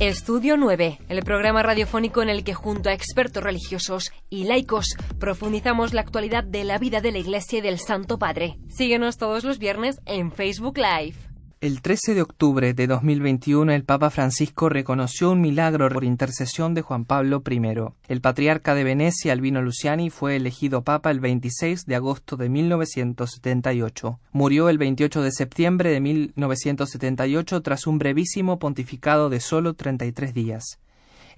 Estudio 9, el programa radiofónico en el que junto a expertos religiosos y laicos profundizamos la actualidad de la vida de la Iglesia y del Santo Padre. Síguenos todos los viernes en Facebook Live. El 13 de octubre de 2021 el Papa Francisco reconoció un milagro por intercesión de Juan Pablo I. El patriarca de Venecia, Albino Luciani, fue elegido Papa el 26 de agosto de 1978. Murió el 28 de septiembre de 1978 tras un brevísimo pontificado de solo 33 días.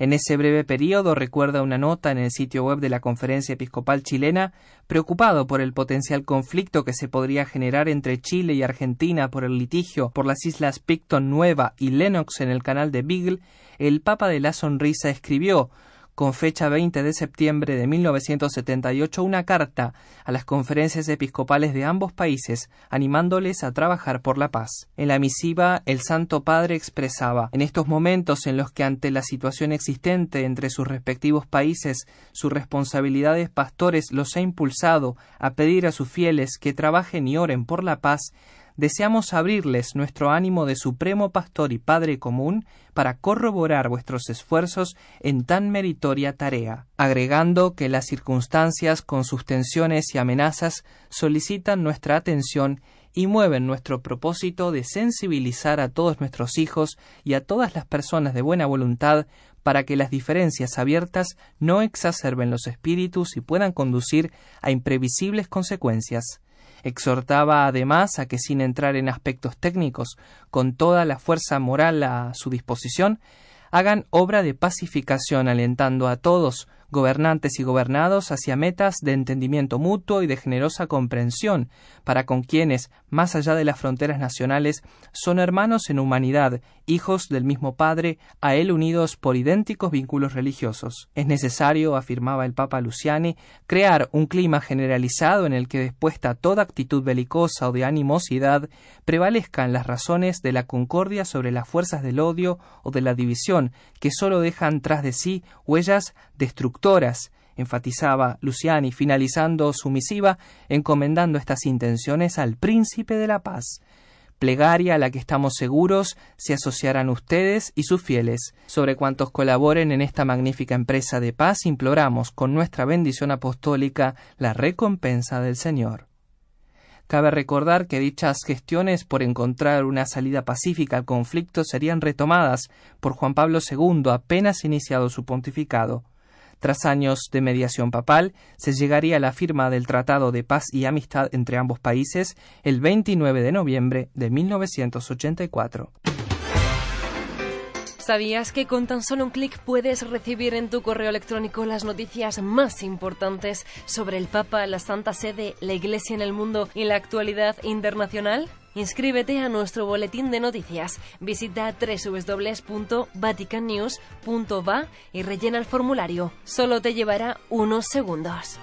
En ese breve periodo, recuerda una nota en el sitio web de la Conferencia Episcopal Chilena, preocupado por el potencial conflicto que se podría generar entre Chile y Argentina por el litigio por las islas Picton Nueva y Lennox en el canal de Beagle, el Papa de la Sonrisa escribió con fecha 20 de septiembre de 1978 una carta a las conferencias episcopales de ambos países animándoles a trabajar por la paz. En la misiva el Santo Padre expresaba en estos momentos en los que ante la situación existente entre sus respectivos países su responsabilidad de pastores los ha impulsado a pedir a sus fieles que trabajen y oren por la paz deseamos abrirles nuestro ánimo de Supremo Pastor y Padre común para corroborar vuestros esfuerzos en tan meritoria tarea, agregando que las circunstancias con sus tensiones y amenazas solicitan nuestra atención y mueven nuestro propósito de sensibilizar a todos nuestros hijos y a todas las personas de buena voluntad para que las diferencias abiertas no exacerben los espíritus y puedan conducir a imprevisibles consecuencias. Exhortaba además a que sin entrar en aspectos técnicos, con toda la fuerza moral a su disposición, hagan obra de pacificación alentando a todos, gobernantes y gobernados hacia metas de entendimiento mutuo y de generosa comprensión para con quienes, más allá de las fronteras nacionales, son hermanos en humanidad, hijos del mismo Padre, a Él unidos por idénticos vínculos religiosos. Es necesario, afirmaba el Papa Luciani, crear un clima generalizado en el que, dispuesta toda actitud belicosa o de animosidad, prevalezcan las razones de la concordia sobre las fuerzas del odio o de la división, que sólo dejan tras de sí huellas enfatizaba Luciani, finalizando su misiva, encomendando estas intenciones al príncipe de la paz. Plegaria a la que estamos seguros se asociarán ustedes y sus fieles. Sobre cuantos colaboren en esta magnífica empresa de paz, imploramos con nuestra bendición apostólica la recompensa del Señor. Cabe recordar que dichas gestiones por encontrar una salida pacífica al conflicto serían retomadas por Juan Pablo II apenas iniciado su pontificado. Tras años de mediación papal, se llegaría a la firma del Tratado de Paz y Amistad entre ambos países el 29 de noviembre de 1984. ¿Sabías que con tan solo un clic puedes recibir en tu correo electrónico las noticias más importantes sobre el Papa, la Santa Sede, la Iglesia en el mundo y la actualidad internacional? Inscríbete a nuestro boletín de noticias. Visita www.vaticannews.va y rellena el formulario. Solo te llevará unos segundos.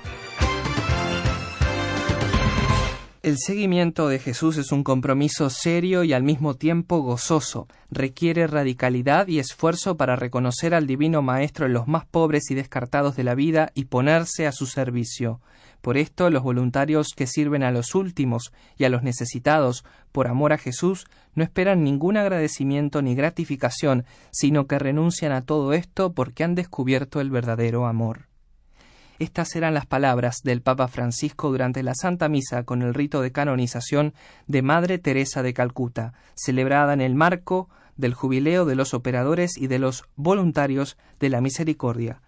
El seguimiento de Jesús es un compromiso serio y al mismo tiempo gozoso. Requiere radicalidad y esfuerzo para reconocer al Divino Maestro en los más pobres y descartados de la vida y ponerse a su servicio. Por esto los voluntarios que sirven a los últimos y a los necesitados por amor a Jesús no esperan ningún agradecimiento ni gratificación, sino que renuncian a todo esto porque han descubierto el verdadero amor. Estas eran las palabras del Papa Francisco durante la Santa Misa con el rito de canonización de Madre Teresa de Calcuta, celebrada en el marco del jubileo de los operadores y de los voluntarios de la misericordia,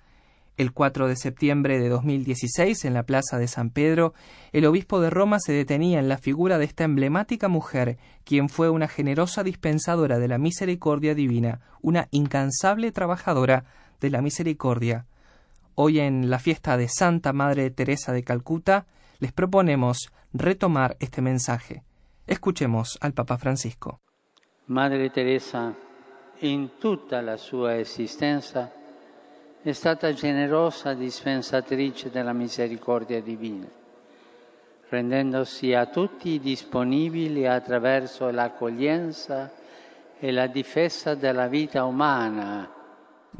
el 4 de septiembre de 2016, en la Plaza de San Pedro, el obispo de Roma se detenía en la figura de esta emblemática mujer, quien fue una generosa dispensadora de la misericordia divina, una incansable trabajadora de la misericordia. Hoy en la fiesta de Santa Madre Teresa de Calcuta, les proponemos retomar este mensaje. Escuchemos al Papa Francisco. Madre Teresa, en toda la sua existencia, è stata generosa dispensatrice della misericordia divina, rendendosi a tutti disponibile attraverso l'accoglienza e la difesa della vita umana.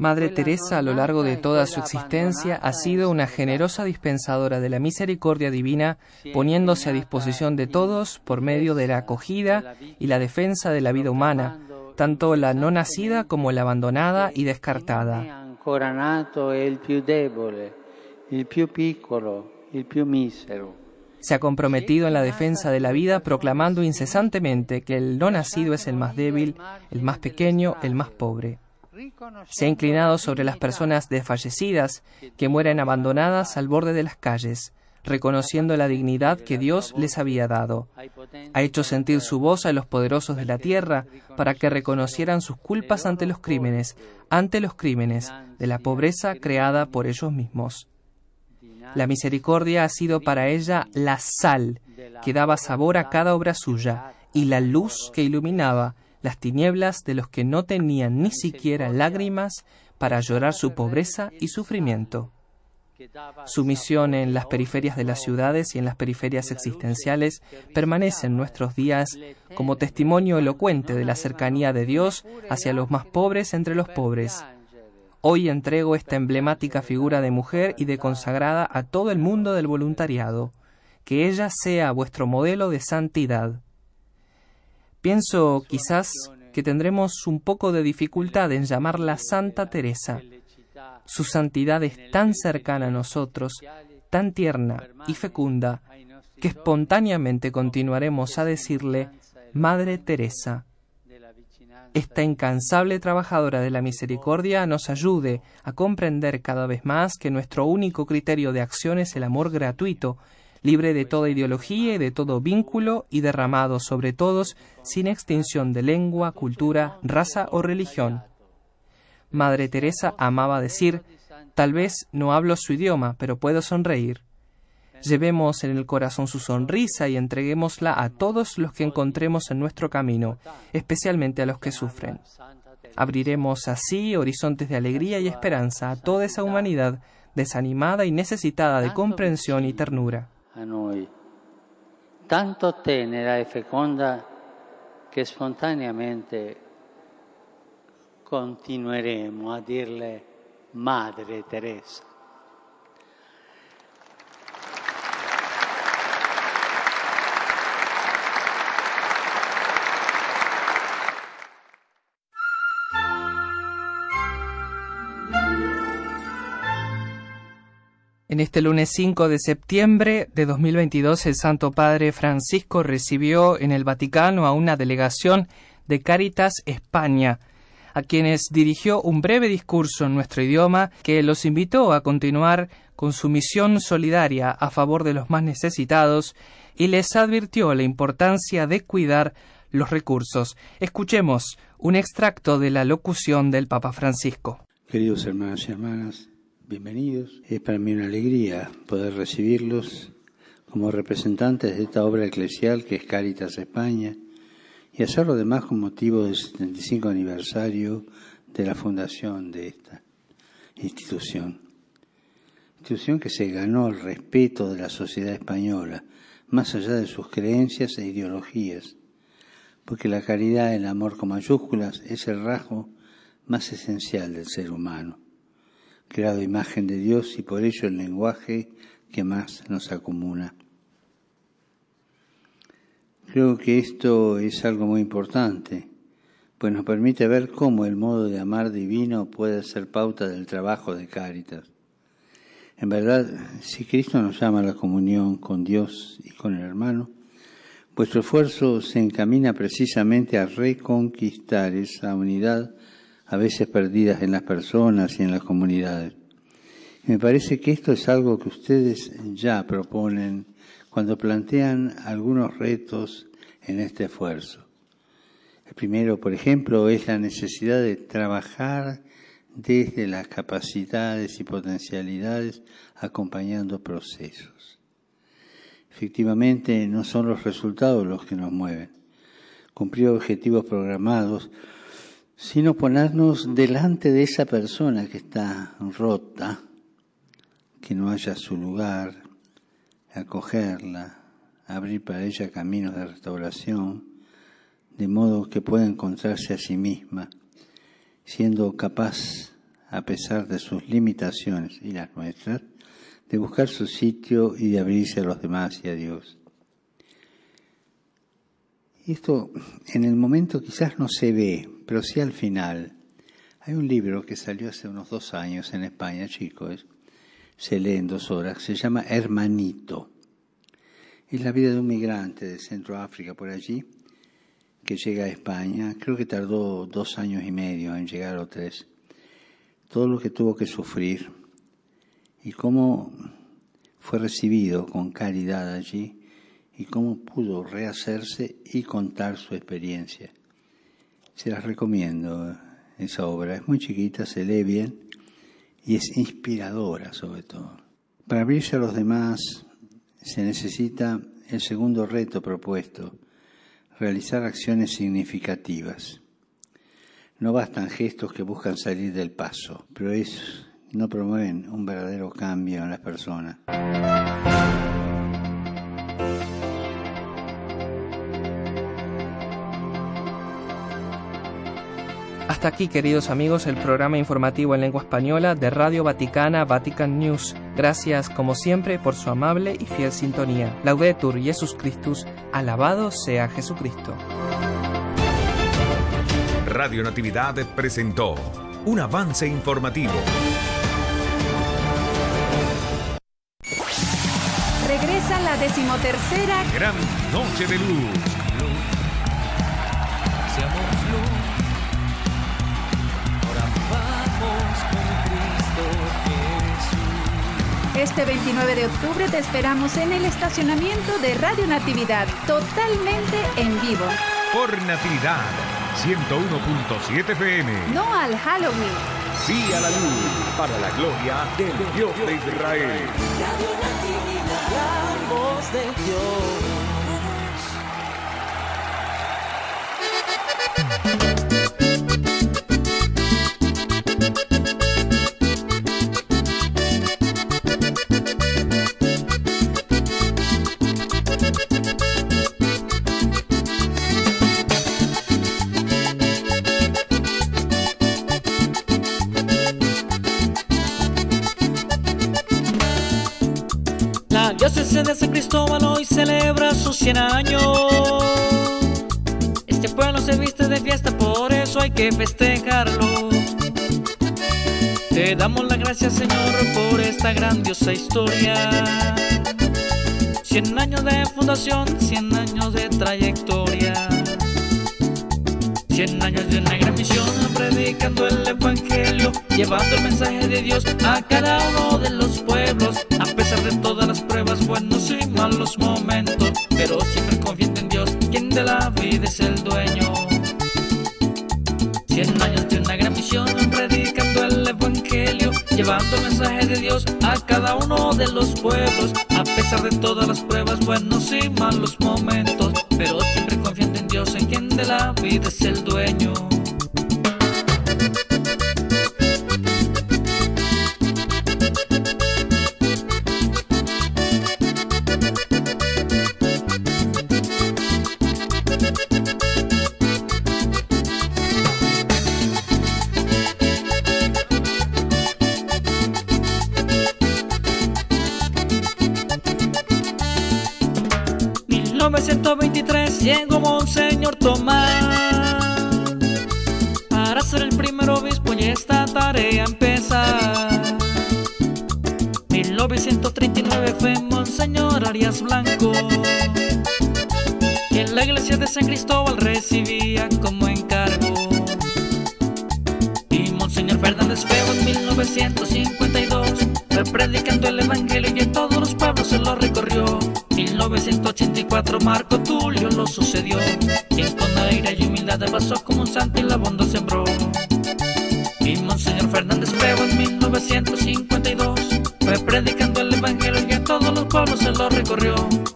Madre Teresa a lo largo de toda su existencia ha sido una generosa dispensadora de la misericordia divina, poniéndose a disposición de todos por medio de la acogida y la defensa de la vida humana, tanto la no nacida como la abandonada y descartada misero. Se ha comprometido en la defensa de la vida proclamando incesantemente que el no nacido es el más débil, el más pequeño, el más pobre. Se ha inclinado sobre las personas desfallecidas que mueren abandonadas al borde de las calles, reconociendo la dignidad que Dios les había dado. Ha hecho sentir su voz a los poderosos de la tierra para que reconocieran sus culpas ante los crímenes, ante los crímenes de la pobreza creada por ellos mismos. La misericordia ha sido para ella la sal que daba sabor a cada obra suya y la luz que iluminaba las tinieblas de los que no tenían ni siquiera lágrimas para llorar su pobreza y sufrimiento. Su misión en las periferias de las ciudades y en las periferias existenciales permanece en nuestros días como testimonio elocuente de la cercanía de Dios hacia los más pobres entre los pobres. Hoy entrego esta emblemática figura de mujer y de consagrada a todo el mundo del voluntariado. Que ella sea vuestro modelo de santidad. Pienso quizás que tendremos un poco de dificultad en llamarla Santa Teresa su santidad es tan cercana a nosotros, tan tierna y fecunda, que espontáneamente continuaremos a decirle, Madre Teresa. Esta incansable trabajadora de la misericordia nos ayude a comprender cada vez más que nuestro único criterio de acción es el amor gratuito, libre de toda ideología y de todo vínculo y derramado sobre todos sin extinción de lengua, cultura, raza o religión. Madre Teresa amaba decir, tal vez no hablo su idioma, pero puedo sonreír. Llevemos en el corazón su sonrisa y entreguémosla a todos los que encontremos en nuestro camino, especialmente a los que sufren. Abriremos así horizontes de alegría y esperanza a toda esa humanidad desanimada y necesitada de comprensión y ternura. Tanto tenera y fecunda que espontáneamente continueremo a dirle Madre Teresa. En este lunes 5 de septiembre de 2022, el Santo Padre Francisco recibió en el Vaticano a una delegación de Caritas España, a quienes dirigió un breve discurso en nuestro idioma que los invitó a continuar con su misión solidaria a favor de los más necesitados y les advirtió la importancia de cuidar los recursos. Escuchemos un extracto de la locución del Papa Francisco. Queridos hermanos y hermanas, bienvenidos. Es para mí una alegría poder recibirlos como representantes de esta obra eclesial que es Caritas España y hacerlo además con motivo del 75 aniversario de la fundación de esta institución. Institución que se ganó el respeto de la sociedad española, más allá de sus creencias e ideologías, porque la caridad, el amor con mayúsculas, es el rasgo más esencial del ser humano, creado imagen de Dios y por ello el lenguaje que más nos acomuna. Creo que esto es algo muy importante, pues nos permite ver cómo el modo de amar divino puede ser pauta del trabajo de Cáritas. En verdad, si Cristo nos llama a la comunión con Dios y con el hermano, vuestro esfuerzo se encamina precisamente a reconquistar esa unidad a veces perdida en las personas y en las comunidades. me parece que esto es algo que ustedes ya proponen cuando plantean algunos retos en este esfuerzo. El primero, por ejemplo, es la necesidad de trabajar desde las capacidades y potencialidades acompañando procesos. Efectivamente, no son los resultados los que nos mueven, cumplir objetivos programados, sino ponernos delante de esa persona que está rota, que no haya su lugar, acogerla, abrir para ella caminos de restauración, de modo que pueda encontrarse a sí misma, siendo capaz, a pesar de sus limitaciones y las nuestras, de buscar su sitio y de abrirse a los demás y a Dios. Esto en el momento quizás no se ve, pero sí al final. Hay un libro que salió hace unos dos años en España, chicos, se lee en dos horas, se llama Hermanito. Es la vida de un migrante de Centro África por allí, que llega a España, creo que tardó dos años y medio en llegar o tres, todo lo que tuvo que sufrir y cómo fue recibido con caridad allí y cómo pudo rehacerse y contar su experiencia. Se las recomiendo, esa obra es muy chiquita, se lee bien y es inspiradora sobre todo. Para abrirse a los demás se necesita el segundo reto propuesto, realizar acciones significativas. No bastan gestos que buscan salir del paso, pero es, no promueven un verdadero cambio en las personas. Hasta aquí, queridos amigos, el programa informativo en lengua española de Radio Vaticana Vatican News. Gracias, como siempre, por su amable y fiel sintonía. Laudetur Jesus Christus, alabado sea Jesucristo. Radio Natividad presentó un avance informativo. Regresa la decimotercera Gran Noche de Luz Este 29 de octubre te esperamos en el estacionamiento de Radio Natividad, totalmente en vivo. Por Natividad, 101.7 FM. No al Halloween. Sí a la luz, para la gloria del Dios de Israel. Radio Natividad, la voz de Dios. 100 años. Este pueblo se viste de fiesta, por eso hay que festejarlo. Te damos la gracias, Señor, por esta grandiosa historia. 100 años de fundación, 100 años de trayectoria. 100 años de una gran misión, predicando el Evangelio, llevando el mensaje de Dios a cada uno de los pueblos, a pesar de todas las pruebas, buenos y malos momentos, pero siempre confiante en Dios, quien de la vida es el dueño. Cien años de una gran misión, predicando el Evangelio, llevando el mensaje de Dios a cada uno de los pueblos, a pesar de todas las pruebas, buenos y malos momentos, pero siempre confiante en Dios, en quien de la vida es el dueño. 1923 llegó Monseñor Tomás para ser el primer obispo y esta tarea empezar. 1939 fue Monseñor Arias Blanco que en la iglesia de San Cristóbal recibía 1984 Marco Tulio lo sucedió. Quien con alegría y humildad pasó como un santo y la bondad sembró. Y Monseñor Fernández Feo en 1952 Fue predicando el evangelio y a todos los pueblos se lo recorrió.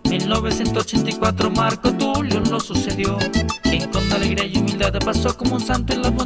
1984 Marco Tulio lo sucedió. Quien con alegría y humildad pasó como un santo y la bondad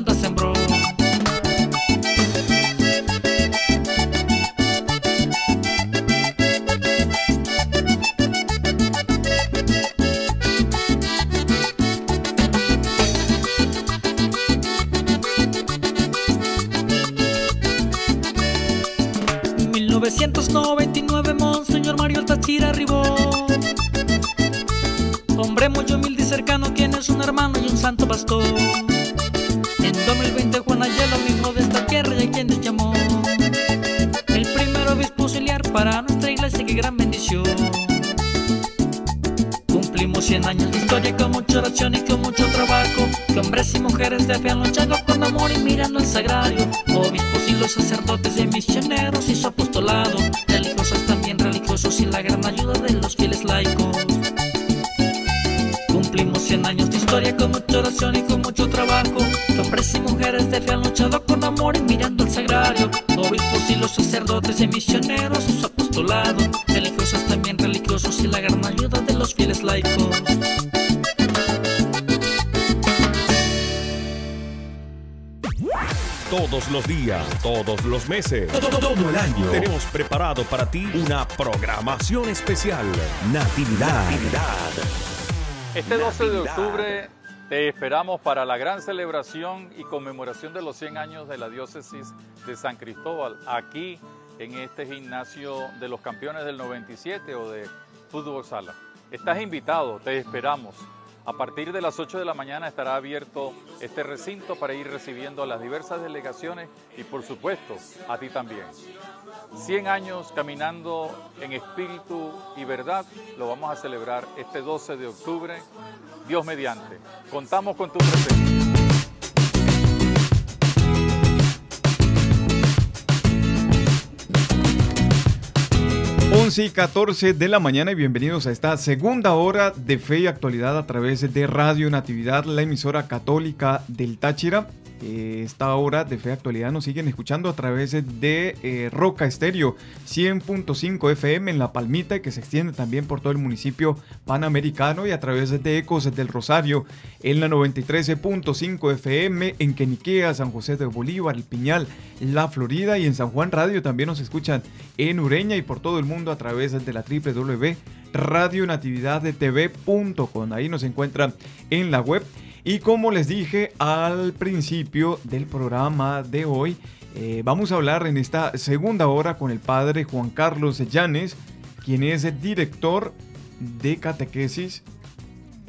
todos los meses, todo el año. Tenemos preparado para ti una programación especial. Natividad. Este 12 de octubre te esperamos para la gran celebración y conmemoración de los 100 años de la diócesis de San Cristóbal, aquí en este gimnasio de los campeones del 97 o de fútbol sala. Estás invitado, te esperamos. A partir de las 8 de la mañana estará abierto este recinto para ir recibiendo a las diversas delegaciones y por supuesto a ti también. 100 años caminando en espíritu y verdad lo vamos a celebrar este 12 de octubre, Dios mediante. Contamos con tu presencia. 11 y 14 de la mañana y bienvenidos a esta segunda hora de fe y actualidad a través de Radio Natividad, la emisora católica del Táchira. Eh, esta hora de fe actualidad nos siguen escuchando a través de eh, Roca Estéreo 100.5 FM en La Palmita y que se extiende también por todo el municipio panamericano y a través de Ecos del Rosario en la 93.5 FM en Queniquea, San José de Bolívar, El Piñal, La Florida y en San Juan Radio también nos escuchan en Ureña y por todo el mundo a través de la www.radionatividaddetv.com. Ahí nos encuentran en la web y como les dije al principio del programa de hoy, eh, vamos a hablar en esta segunda hora con el padre Juan Carlos Llanes, quien es director de catequesis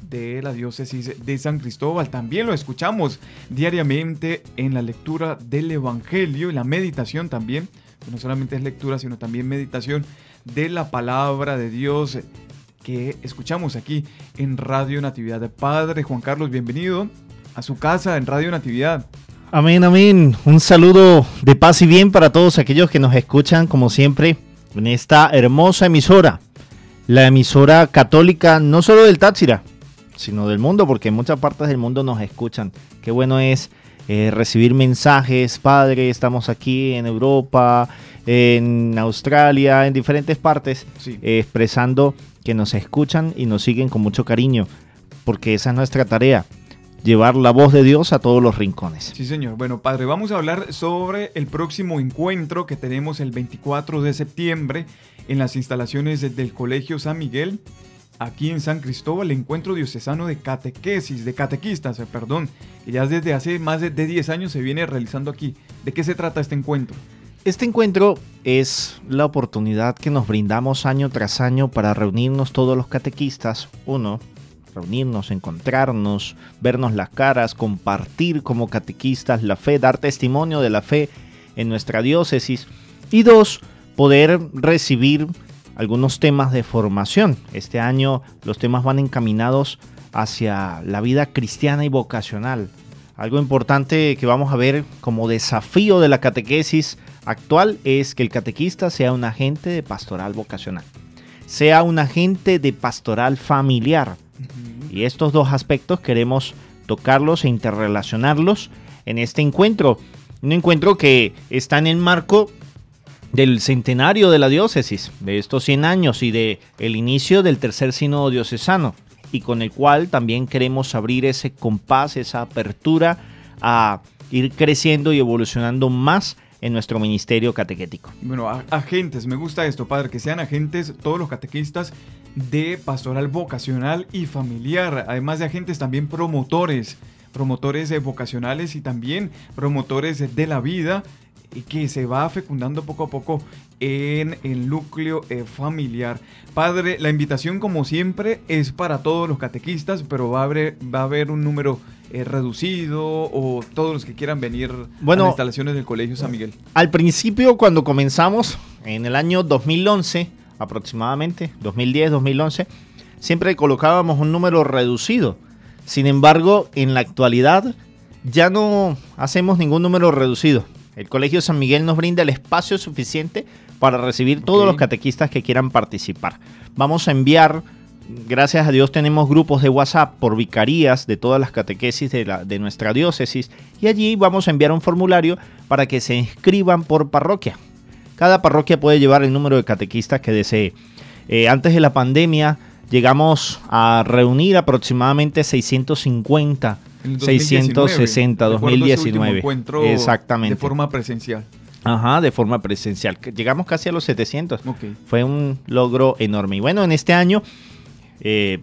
de la diócesis de San Cristóbal. También lo escuchamos diariamente en la lectura del Evangelio y la meditación también. No solamente es lectura, sino también meditación de la palabra de Dios que escuchamos aquí en Radio Natividad. Padre Juan Carlos, bienvenido a su casa en Radio Natividad. Amén, amén. Un saludo de paz y bien para todos aquellos que nos escuchan, como siempre, en esta hermosa emisora. La emisora católica no solo del Táchira, sino del mundo, porque en muchas partes del mundo nos escuchan. Qué bueno es eh, recibir mensajes, padre, estamos aquí en Europa, en Australia, en diferentes partes, eh, expresando que nos escuchan y nos siguen con mucho cariño, porque esa es nuestra tarea, llevar la voz de Dios a todos los rincones. Sí, señor. Bueno, padre, vamos a hablar sobre el próximo encuentro que tenemos el 24 de septiembre en las instalaciones del Colegio San Miguel, aquí en San Cristóbal, el encuentro diocesano de catequesis, de catequistas, eh, perdón, que ya desde hace más de 10 años se viene realizando aquí. ¿De qué se trata este encuentro? Este encuentro es la oportunidad que nos brindamos año tras año para reunirnos todos los catequistas. Uno, reunirnos, encontrarnos, vernos las caras, compartir como catequistas la fe, dar testimonio de la fe en nuestra diócesis. Y dos, poder recibir algunos temas de formación. Este año los temas van encaminados hacia la vida cristiana y vocacional. Algo importante que vamos a ver como desafío de la catequesis actual es que el catequista sea un agente de pastoral vocacional, sea un agente de pastoral familiar. Y estos dos aspectos queremos tocarlos e interrelacionarlos en este encuentro. Un encuentro que está en el marco del centenario de la diócesis, de estos 100 años y de el inicio del tercer sínodo diocesano, y con el cual también queremos abrir ese compás, esa apertura a ir creciendo y evolucionando más en nuestro ministerio catequético. Bueno, agentes, me gusta esto, padre, que sean agentes todos los catequistas de pastoral vocacional y familiar, además de agentes también promotores, promotores vocacionales y también promotores de la vida que se va fecundando poco a poco en el núcleo eh, familiar. Padre, la invitación como siempre es para todos los catequistas, pero va a haber, va a haber un número eh, reducido o todos los que quieran venir a las instalaciones del Colegio San Miguel. Al principio, cuando comenzamos, en el año 2011 aproximadamente, 2010-2011, siempre colocábamos un número reducido. Sin embargo, en la actualidad ya no hacemos ningún número reducido. El Colegio San Miguel nos brinda el espacio suficiente para recibir todos los catequistas que quieran participar. Vamos a enviar, gracias a Dios tenemos grupos de WhatsApp por vicarías de todas las catequesis de, la, de nuestra diócesis y allí vamos a enviar un formulario para que se inscriban por parroquia. Cada parroquia puede llevar el número de catequistas que desee. Eh, antes de la pandemia llegamos a reunir aproximadamente 650 660, 2019. Exactamente. De forma presencial. Ajá, de forma presencial. Llegamos casi a los 700. Fue un logro enorme. Y bueno, en este año, eh,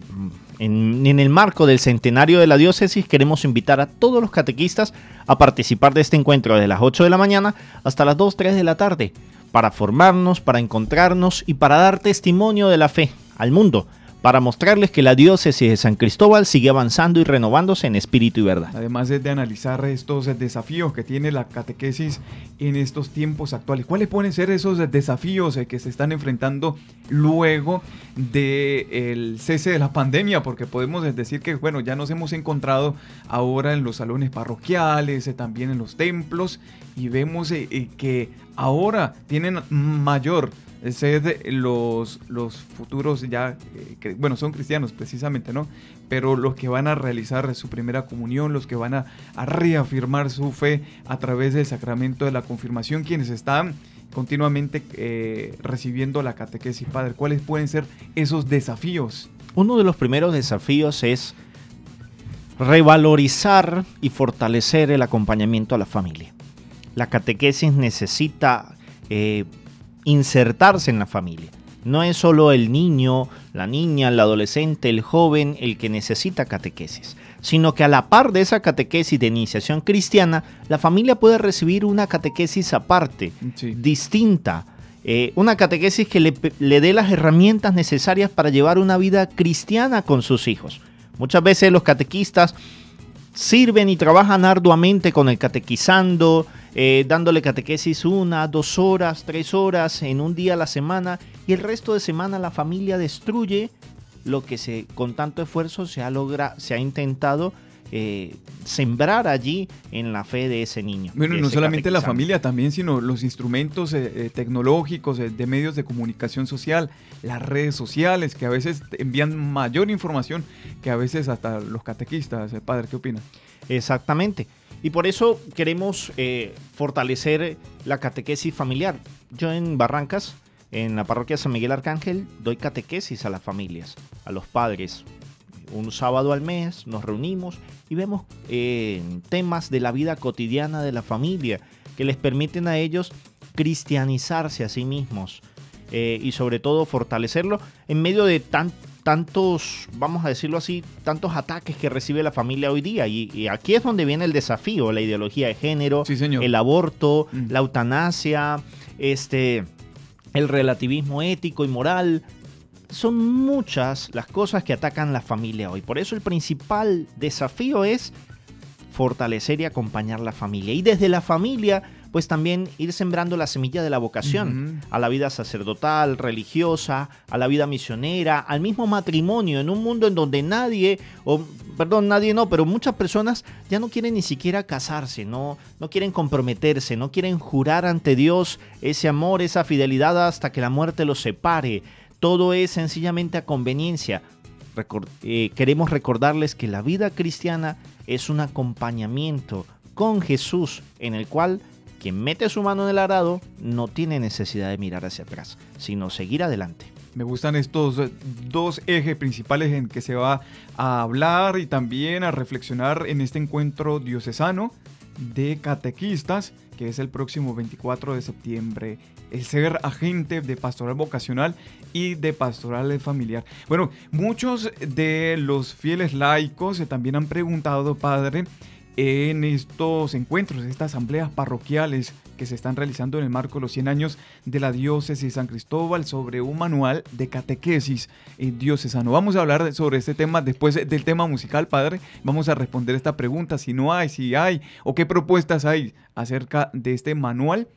en, en, el marco del centenario de la diócesis, queremos invitar a todos los catequistas a participar de este encuentro desde las 8 de la mañana hasta las 2, 3 de la tarde, para formarnos, para encontrarnos y para dar testimonio de la fe al mundo para mostrarles que la diócesis de San Cristóbal sigue avanzando y renovándose en espíritu y verdad. Además de analizar estos desafíos que tiene la catequesis en estos tiempos actuales, ¿cuáles pueden ser esos desafíos eh, que se están enfrentando luego del cese de la pandemia? Porque podemos decir que, bueno, ya nos hemos encontrado ahora en los salones parroquiales, eh, también en los templos, y vemos eh, que ahora tienen mayor sed los, los futuros ya, eh, bueno, son cristianos precisamente, ¿no? Pero los que van a realizar su primera comunión, los que van a, reafirmar su fe a través del sacramento de la confirmación, quienes están continuamente eh, recibiendo la catequesis, Padre, ¿cuáles pueden ser esos desafíos? Uno de los primeros desafíos es revalorizar y fortalecer el acompañamiento a la familia. La catequesis necesita eh, insertarse en la familia. No es solo el niño, la niña, el adolescente, el joven el que necesita catequesis, sino que a la par de esa catequesis de iniciación cristiana, la familia puede recibir una catequesis aparte, distinta, eh, una catequesis que le, le dé las herramientas necesarias para llevar una vida cristiana con sus hijos. Muchas veces los catequistas sirven y trabajan arduamente con el catequizando, eh, dándole catequesis una, dos horas, tres horas en un día a la semana y el resto de semana la familia destruye lo que se, con tanto esfuerzo se ha, logra, se ha intentado eh, sembrar allí en la fe de ese niño. Bueno, no solamente la familia también, sino los instrumentos eh, tecnológicos de medios de comunicación social, las redes sociales que a veces envían mayor información que a veces hasta los catequistas. Padre, ¿qué opina? Exactamente. Y por eso queremos eh, fortalecer la catequesis familiar. Yo en Barrancas, en la parroquia San Miguel Arcángel, doy catequesis a las familias, a los padres. Un sábado al mes nos reunimos y vemos eh, temas de la vida cotidiana de la familia que les permiten a ellos cristianizarse a sí mismos eh, y sobre todo fortalecerlo en medio de tan, tantos, vamos a decirlo así, tantos ataques que recibe la familia hoy día. Y, aquí es donde viene el desafío, la ideología de género, el aborto, mm. la eutanasia, este, el relativismo ético y moral. Son muchas las cosas que atacan la familia hoy. Por eso el principal desafío es fortalecer y acompañar la familia. Y desde la familia pues también ir sembrando la semilla de la vocación a la vida sacerdotal, religiosa, a la vida misionera, al mismo matrimonio, en un mundo en donde nadie, o perdón, nadie no, pero muchas personas ya no quieren ni siquiera casarse, no, no quieren comprometerse, no quieren jurar ante Dios ese amor, esa fidelidad hasta que la muerte los separe. Todo es sencillamente a conveniencia. Eh, queremos recordarles que la vida cristiana es un acompañamiento con Jesús en el cual quien mete su mano en el arado no tiene necesidad de mirar hacia atrás, sino seguir adelante. Me gustan estos dos ejes principales en que se va a hablar y también a reflexionar en este encuentro diocesano de catequistas, que es el próximo 24 de septiembre. El ser agente de pastoral vocacional y de pastoral familiar. Bueno, muchos de los fieles laicos también han preguntado, padre, en estos encuentros, estas asambleas parroquiales que se están realizando en el marco de los 100 años de la diócesis de San Cristóbal sobre un manual de catequesis diocesano. Vamos a hablar sobre este tema después del tema musical, padre. Vamos a responder esta pregunta, si no hay, si hay, o qué propuestas hay acerca de este manual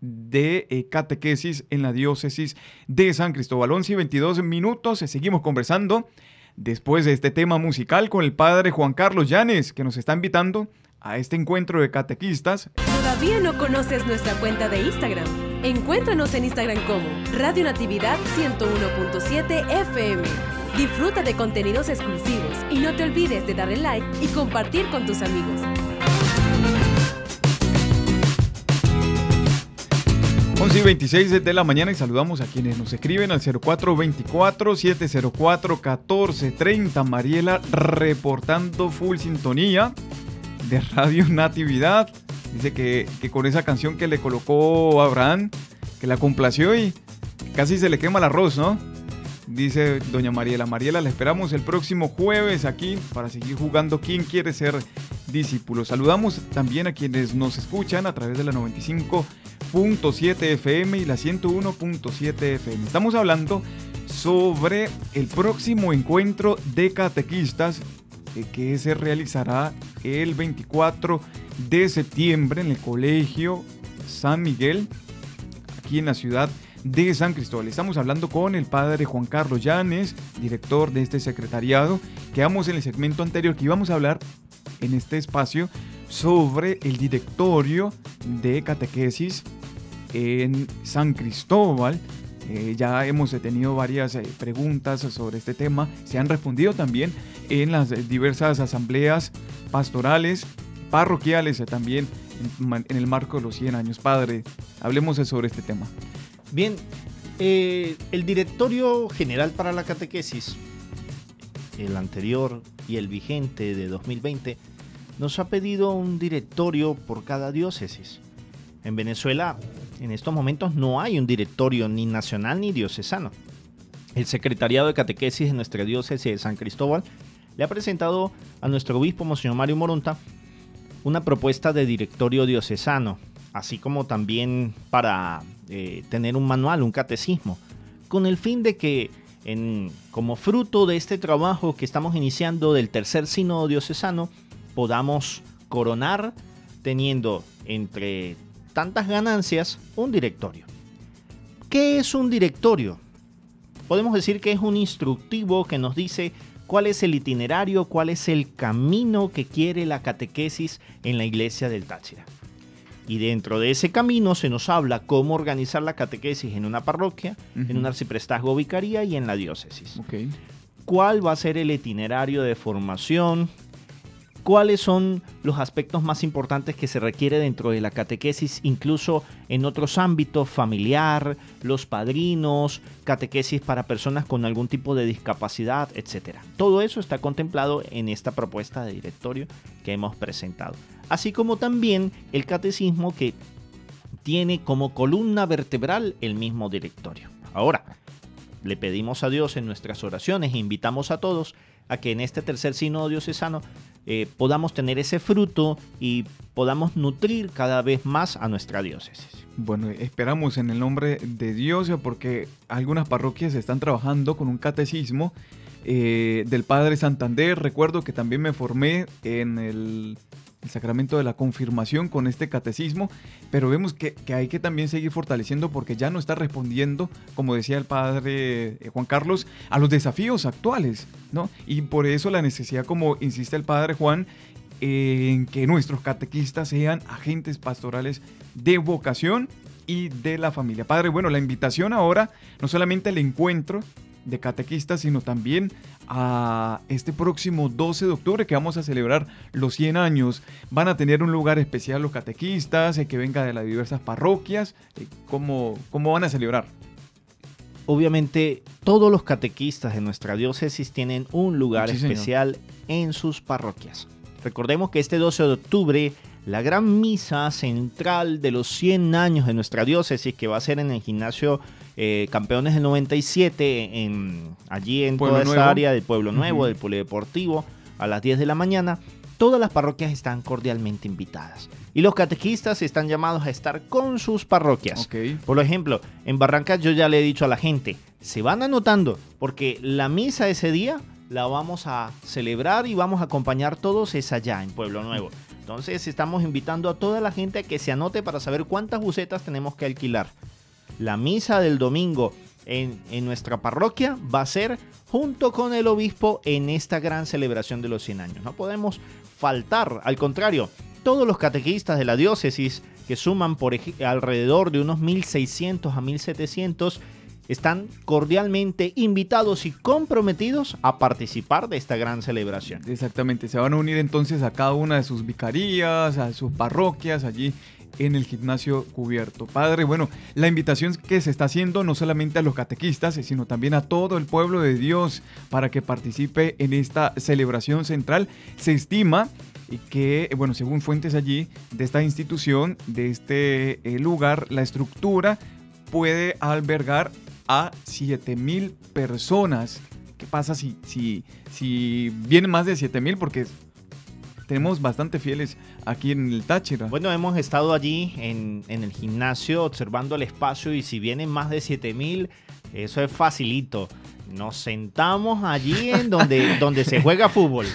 de eh, catequesis en la diócesis de San Cristóbal. 11 y 22 minutos, seguimos conversando después de este tema musical con el padre Juan Carlos Llanes, que nos está invitando a este encuentro de catequistas. ¿Todavía no conoces nuestra cuenta de Instagram? Encuéntranos en Instagram como Radio Natividad 101.7 FM. Disfruta de contenidos exclusivos y no te olvides de darle like y compartir con tus amigos. 11 y 26 de la mañana y saludamos a quienes nos escriben al 0424-704-1430. Mariela reportando full sintonía de Radio Natividad. Dice que, que con esa canción que le colocó Abraham, que la complació y casi se le quema el arroz, ¿no? Dice doña Mariela. Mariela, la esperamos el próximo jueves aquí para seguir jugando ¿Quién quiere ser discípulo? Saludamos también a quienes nos escuchan a través de la 95 101.7 FM y la 101.7 FM. Estamos hablando sobre el próximo encuentro de catequistas eh, que se realizará el 24 de septiembre en el Colegio San Miguel, aquí en la ciudad de San Cristóbal. Estamos hablando con el padre Juan Carlos Llanes, director de este secretariado. Quedamos en el segmento anterior que íbamos a hablar en este espacio sobre el directorio de catequesis en San Cristóbal. Eh, ya hemos tenido varias eh, preguntas sobre este tema. Se han respondido también en las diversas asambleas pastorales, parroquiales eh, también en, el marco de los 100 años. Padre, hablemos sobre este tema. Bien, el directorio general para la catequesis, el anterior y el vigente de 2020, nos ha pedido un directorio por cada diócesis. En Venezuela, en estos momentos no hay un directorio ni nacional ni diocesano. El Secretariado de Catequesis de nuestra diócesis de San Cristóbal le ha presentado a nuestro obispo, Monseñor Mario Moronta, una propuesta de directorio diocesano, así como también para eh, tener un manual, un catecismo, con el fin de que como fruto de este trabajo que estamos iniciando del tercer sínodo diocesano, podamos coronar teniendo entre tantas ganancias un directorio. ¿Qué es un directorio? Podemos decir que es un instructivo que nos dice cuál es el itinerario, cuál es el camino que quiere la catequesis en la iglesia del Táchira. Y dentro de ese camino se nos habla cómo organizar la catequesis en una parroquia, en un arciprestazgo vicaría y en la diócesis. ¿Cuál va a ser el itinerario de formación, cuáles son los aspectos más importantes que se requiere dentro de la catequesis, incluso en otros ámbitos, familiar, los padrinos, catequesis para personas con algún tipo de discapacidad, etc. Todo eso está contemplado en esta propuesta de directorio que hemos presentado. Así como también el catecismo que tiene como columna vertebral el mismo directorio. Ahora, le pedimos a Dios en nuestras oraciones e invitamos a todos a que en este tercer sínodo diocesano eh, podamos tener ese fruto y podamos nutrir cada vez más a nuestra diócesis. Bueno, esperamos en el nombre de Dios porque algunas parroquias están trabajando con un catecismo eh, del Padre Santander. Recuerdo que también me formé en el el sacramento de la confirmación con este catecismo, pero vemos que, hay que también seguir fortaleciendo porque ya no está respondiendo, como decía el padre eh, Juan Carlos, a los desafíos actuales, ¿no? Y por eso la necesidad, como insiste el padre Juan, en que nuestros catequistas sean agentes pastorales de vocación y de la familia. Padre, bueno, la invitación ahora, no solamente el encuentro, de catequistas, sino también a este próximo 12 de octubre que vamos a celebrar los 100 años. Van a tener un lugar especial los catequistas, eh, que venga de las diversas parroquias. Eh, ¿cómo, ¿Cómo van a celebrar? Obviamente todos los catequistas de nuestra diócesis tienen un lugar especial en sus parroquias. Recordemos que este 12 de octubre la gran misa central de los 100 años de nuestra diócesis que va a ser en el gimnasio eh, campeones del 97 en, allí en toda esa área del Pueblo Nuevo, del Polideportivo, a las 10 de la mañana. Todas las parroquias están cordialmente invitadas. Y los catequistas están llamados a estar con sus parroquias. Por ejemplo, en Barrancas yo ya le he dicho a la gente, se van anotando, porque la misa ese día la vamos a celebrar y vamos a acompañar todos es allá en Pueblo Nuevo. Entonces estamos invitando a toda la gente a que se anote para saber cuántas bucetas tenemos que alquilar la misa del domingo en, nuestra parroquia va a ser junto con el obispo en esta gran celebración de los 100 años. No podemos faltar, al contrario, todos los catequistas de la diócesis, que suman por alrededor de unos 1.600 a 1.700, están cordialmente invitados y comprometidos a participar de esta gran celebración. Exactamente, se van a unir entonces a cada una de sus vicarías, a sus parroquias allí en el gimnasio cubierto. Padre, bueno, la invitación que se está haciendo no solamente a los catequistas, sino también a todo el pueblo de Dios para que participe en esta celebración central. Se estima que, bueno, según fuentes allí de esta institución, de este eh, lugar, la estructura puede albergar a 7000 personas. ¿Qué pasa si, si, si vienen más de 7000? Porque tenemos bastante fieles aquí en el Táchira. Bueno, hemos estado allí en, el gimnasio observando el espacio y si vienen más de 7000, eso es facilito. Nos sentamos allí en donde, donde se juega fútbol.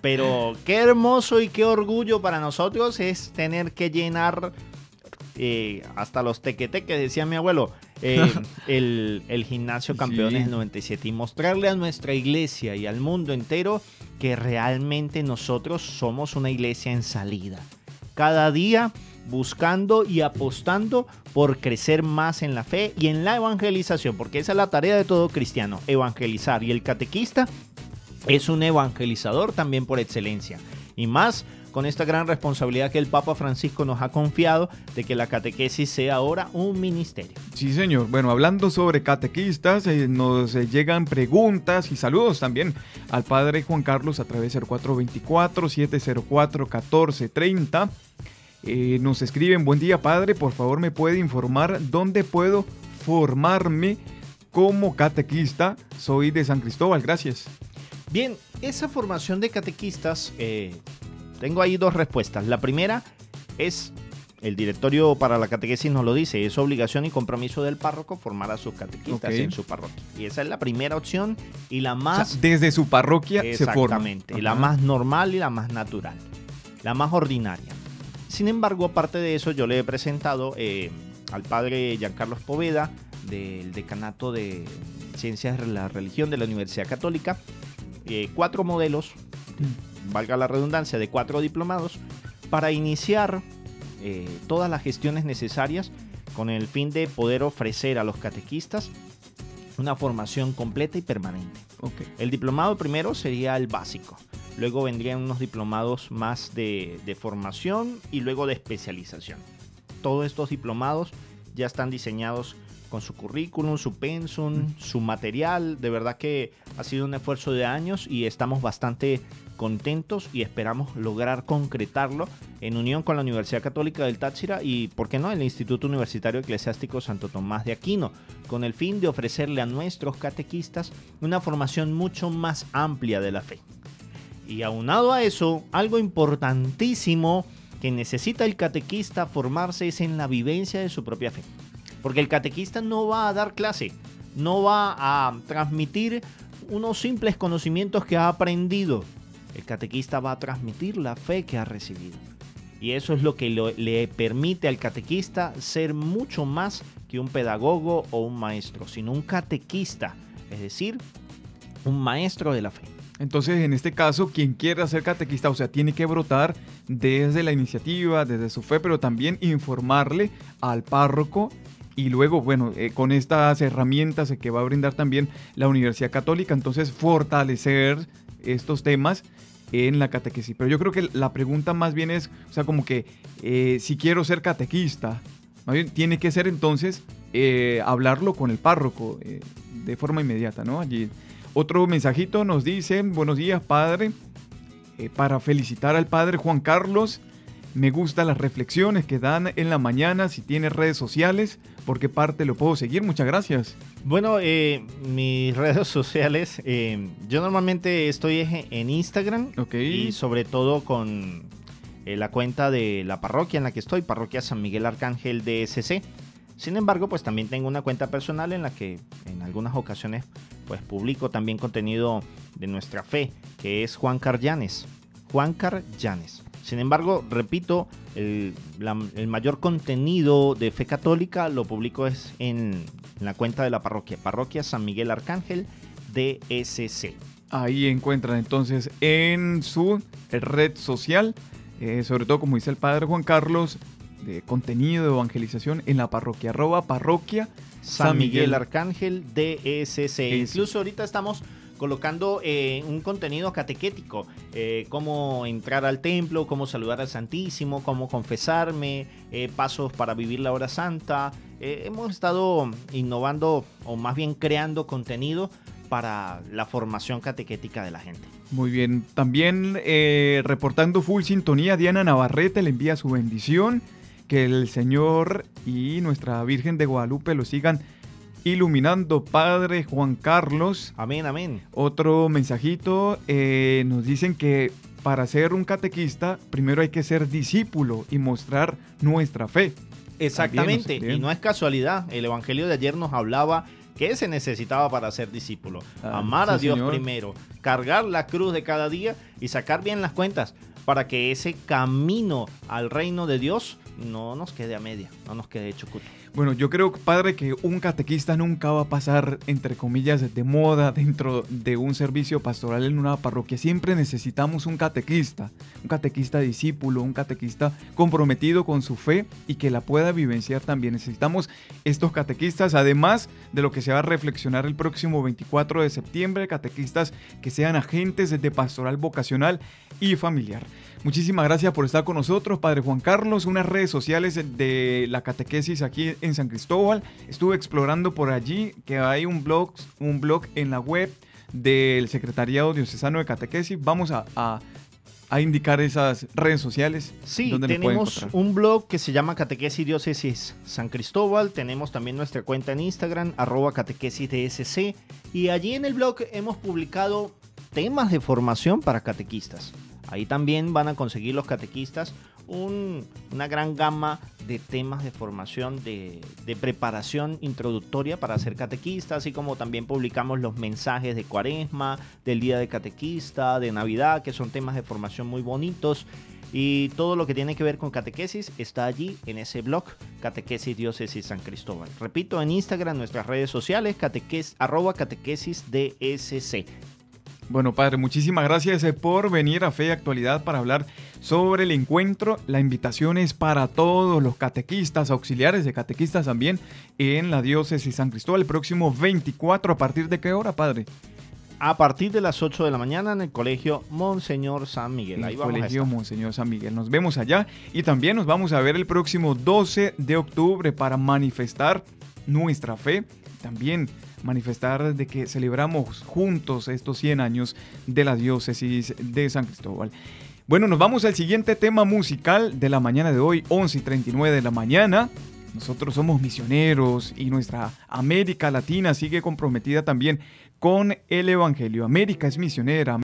Pero qué hermoso y qué orgullo para nosotros es tener que llenar eh, hasta los tequeteques, decía mi abuelo, eh, el, gimnasio campeones del 97 y mostrarle a nuestra iglesia y al mundo entero que realmente nosotros somos una iglesia en salida. Cada día buscando y apostando por crecer más en la fe y en la evangelización, porque esa es la tarea de todo cristiano, evangelizar. Y el catequista es un evangelizador también por excelencia. Y más con esta gran responsabilidad que el Papa Francisco nos ha confiado de que la catequesis sea ahora un ministerio. Sí, señor. Bueno, hablando sobre catequistas, eh, nos eh, llegan preguntas y saludos también al Padre Juan Carlos a través del 424-704-1430. Eh, nos escriben, buen día Padre, por favor me puede informar dónde puedo formarme como catequista. Soy de San Cristóbal, gracias. Bien, esa formación de catequistas tengo ahí dos respuestas. La primera es, el directorio para la catequesis nos lo dice, es obligación y compromiso del párroco formar a sus catequistas en su parroquia. Y esa es la primera opción y la más... desde su parroquia se forma. Exactamente, y la más normal y la más natural, la más ordinaria. Sin embargo, aparte de eso, yo le he presentado eh, al padre Giancarlo Poveda del decanato de Ciencias de la Religión de la Universidad Católica, eh, cuatro modelos valga la redundancia, de cuatro diplomados para iniciar eh, todas las gestiones necesarias con el fin de poder ofrecer a los catequistas una formación completa y permanente. El diplomado primero sería el básico. luego vendrían unos diplomados más de, de formación y luego de especialización. Todos estos diplomados ya están diseñados con su currículum, su pensum, su material. De verdad que ha sido un esfuerzo de años y estamos bastante contentos y esperamos lograr concretarlo en unión con la Universidad Católica del Táchira y, ¿por qué no?, el Instituto Universitario Eclesiástico Santo Tomás de Aquino, con el fin de ofrecerle a nuestros catequistas una formación mucho más amplia de la fe. Y aunado a eso, algo importantísimo que necesita el catequista formarse es en la vivencia de su propia fe. Porque el catequista no va a dar clase, no va a transmitir unos simples conocimientos que ha aprendido. El catequista va a transmitir la fe que ha recibido. Y eso es lo que le permite al catequista ser mucho más que un pedagogo o un maestro, sino un catequista, es decir, un maestro de la fe. Entonces, en este caso, quien quiera ser catequista, o sea, tiene que brotar desde la iniciativa, desde su fe, pero también informarle al párroco y luego, bueno, eh, con estas herramientas que va a brindar también la Universidad Católica, entonces fortalecer estos temas en la catequesis. Pero yo creo que la pregunta más bien es, o sea, como que eh, si quiero ser catequista, tiene que ser entonces eh, hablarlo con el párroco de forma inmediata, ¿no? Allí. Otro mensajito nos dice, buenos días, padre, para felicitar al padre Juan Carlos me gustan las reflexiones que dan en la mañana. Si tiene redes sociales, ¿por qué parte lo puedo seguir? Muchas gracias. Bueno, eh, mis redes sociales, eh, yo normalmente estoy en Instagram y sobre todo con eh, la cuenta de la parroquia en la que estoy, Parroquia San Miguel Arcángel DSC. Sin embargo, pues también tengo una cuenta personal en la que en algunas ocasiones pues publico también contenido de nuestra fe, que es Juan Carllanes. Juan Carllanes. Sin embargo, repito, el, mayor contenido de fe católica lo publico es en, la cuenta de la parroquia, Parroquia San Miguel Arcángel DSC. Ahí encuentran entonces en su red social, eh, sobre todo como dice el padre Juan Carlos, de contenido de evangelización en la parroquia, arroba parroquia San, Miguel, Arcángel DSC. Incluso ahorita estamos colocando eh, un contenido catequético, eh, cómo entrar al templo, cómo saludar al Santísimo, cómo confesarme, eh, pasos para vivir la hora santa. Hemos estado innovando o más bien creando contenido para la formación catequética de la gente. Muy bien, también reportando full sintonía, Diana Navarrete le envía su bendición, que el Señor y nuestra Virgen de Guadalupe lo sigan iluminando, Padre Juan Carlos. Amén, amén. Otro mensajito, eh, nos dicen que para ser un catequista, primero hay que ser discípulo y mostrar nuestra fe. Exactamente, y no es casualidad, el Evangelio de ayer nos hablaba que se necesitaba para ser discípulo. Ah, Amar a Dios primero, cargar la cruz de cada día y sacar bien las cuentas para que ese camino al reino de Dios no nos quede a media, no nos quede hecho cuto. Bueno, yo creo, padre, que un catequista nunca va a pasar, entre comillas, de moda dentro de un servicio pastoral en una parroquia. Siempre necesitamos un catequista, un catequista discípulo, un catequista comprometido con su fe y que la pueda vivenciar también. Necesitamos estos catequistas, además de lo que se va a reflexionar el próximo 24 de septiembre, catequistas que sean agentes de pastoral vocacional y familiar. Muchísimas gracias por estar con nosotros, Padre Juan Carlos. Unas redes sociales de la catequesis aquí en San Cristóbal. Estuve explorando por allí que hay un blog, un blog en la web del Secretariado Diocesano de Catequesis. Vamos a, indicar esas redes sociales. Sí, tenemos un blog que se llama Catequesis Diócesis San Cristóbal. Tenemos también nuestra cuenta en Instagram, arroba catequesis DSC. Y allí en el blog hemos publicado temas de formación para catequistas. Ahí también van a conseguir los catequistas una gran gama de temas de formación, de, preparación introductoria para ser catequista, así como también publicamos los mensajes de cuaresma, del día de catequista, de Navidad, que son temas de formación muy bonitos. Y todo lo que tiene que ver con catequesis está allí en ese blog, Catequesis Diócesis San Cristóbal. Repito, en Instagram, nuestras redes sociales, catequesis, arroba catequesis DSC. Bueno, padre, muchísimas gracias eh, por venir a Fe y Actualidad para hablar sobre el encuentro. La invitación es para todos los catequistas, auxiliares de catequistas también, en la diócesis San Cristóbal el próximo 24. ¿A partir de qué hora, padre? a partir de las 8 de la mañana en el colegio Monseñor San Miguel. En el colegio Monseñor San Miguel. Nos vemos allá y también nos vamos a ver el próximo 12 de octubre para manifestar nuestra fe. También manifestar de que celebramos juntos estos 100 años de la diócesis de San Cristóbal. Bueno, nos vamos al siguiente tema musical de la mañana de hoy, 11 y 39 de la mañana. Nosotros somos misioneros y nuestra América Latina sigue comprometida también con el Evangelio. América es misionera.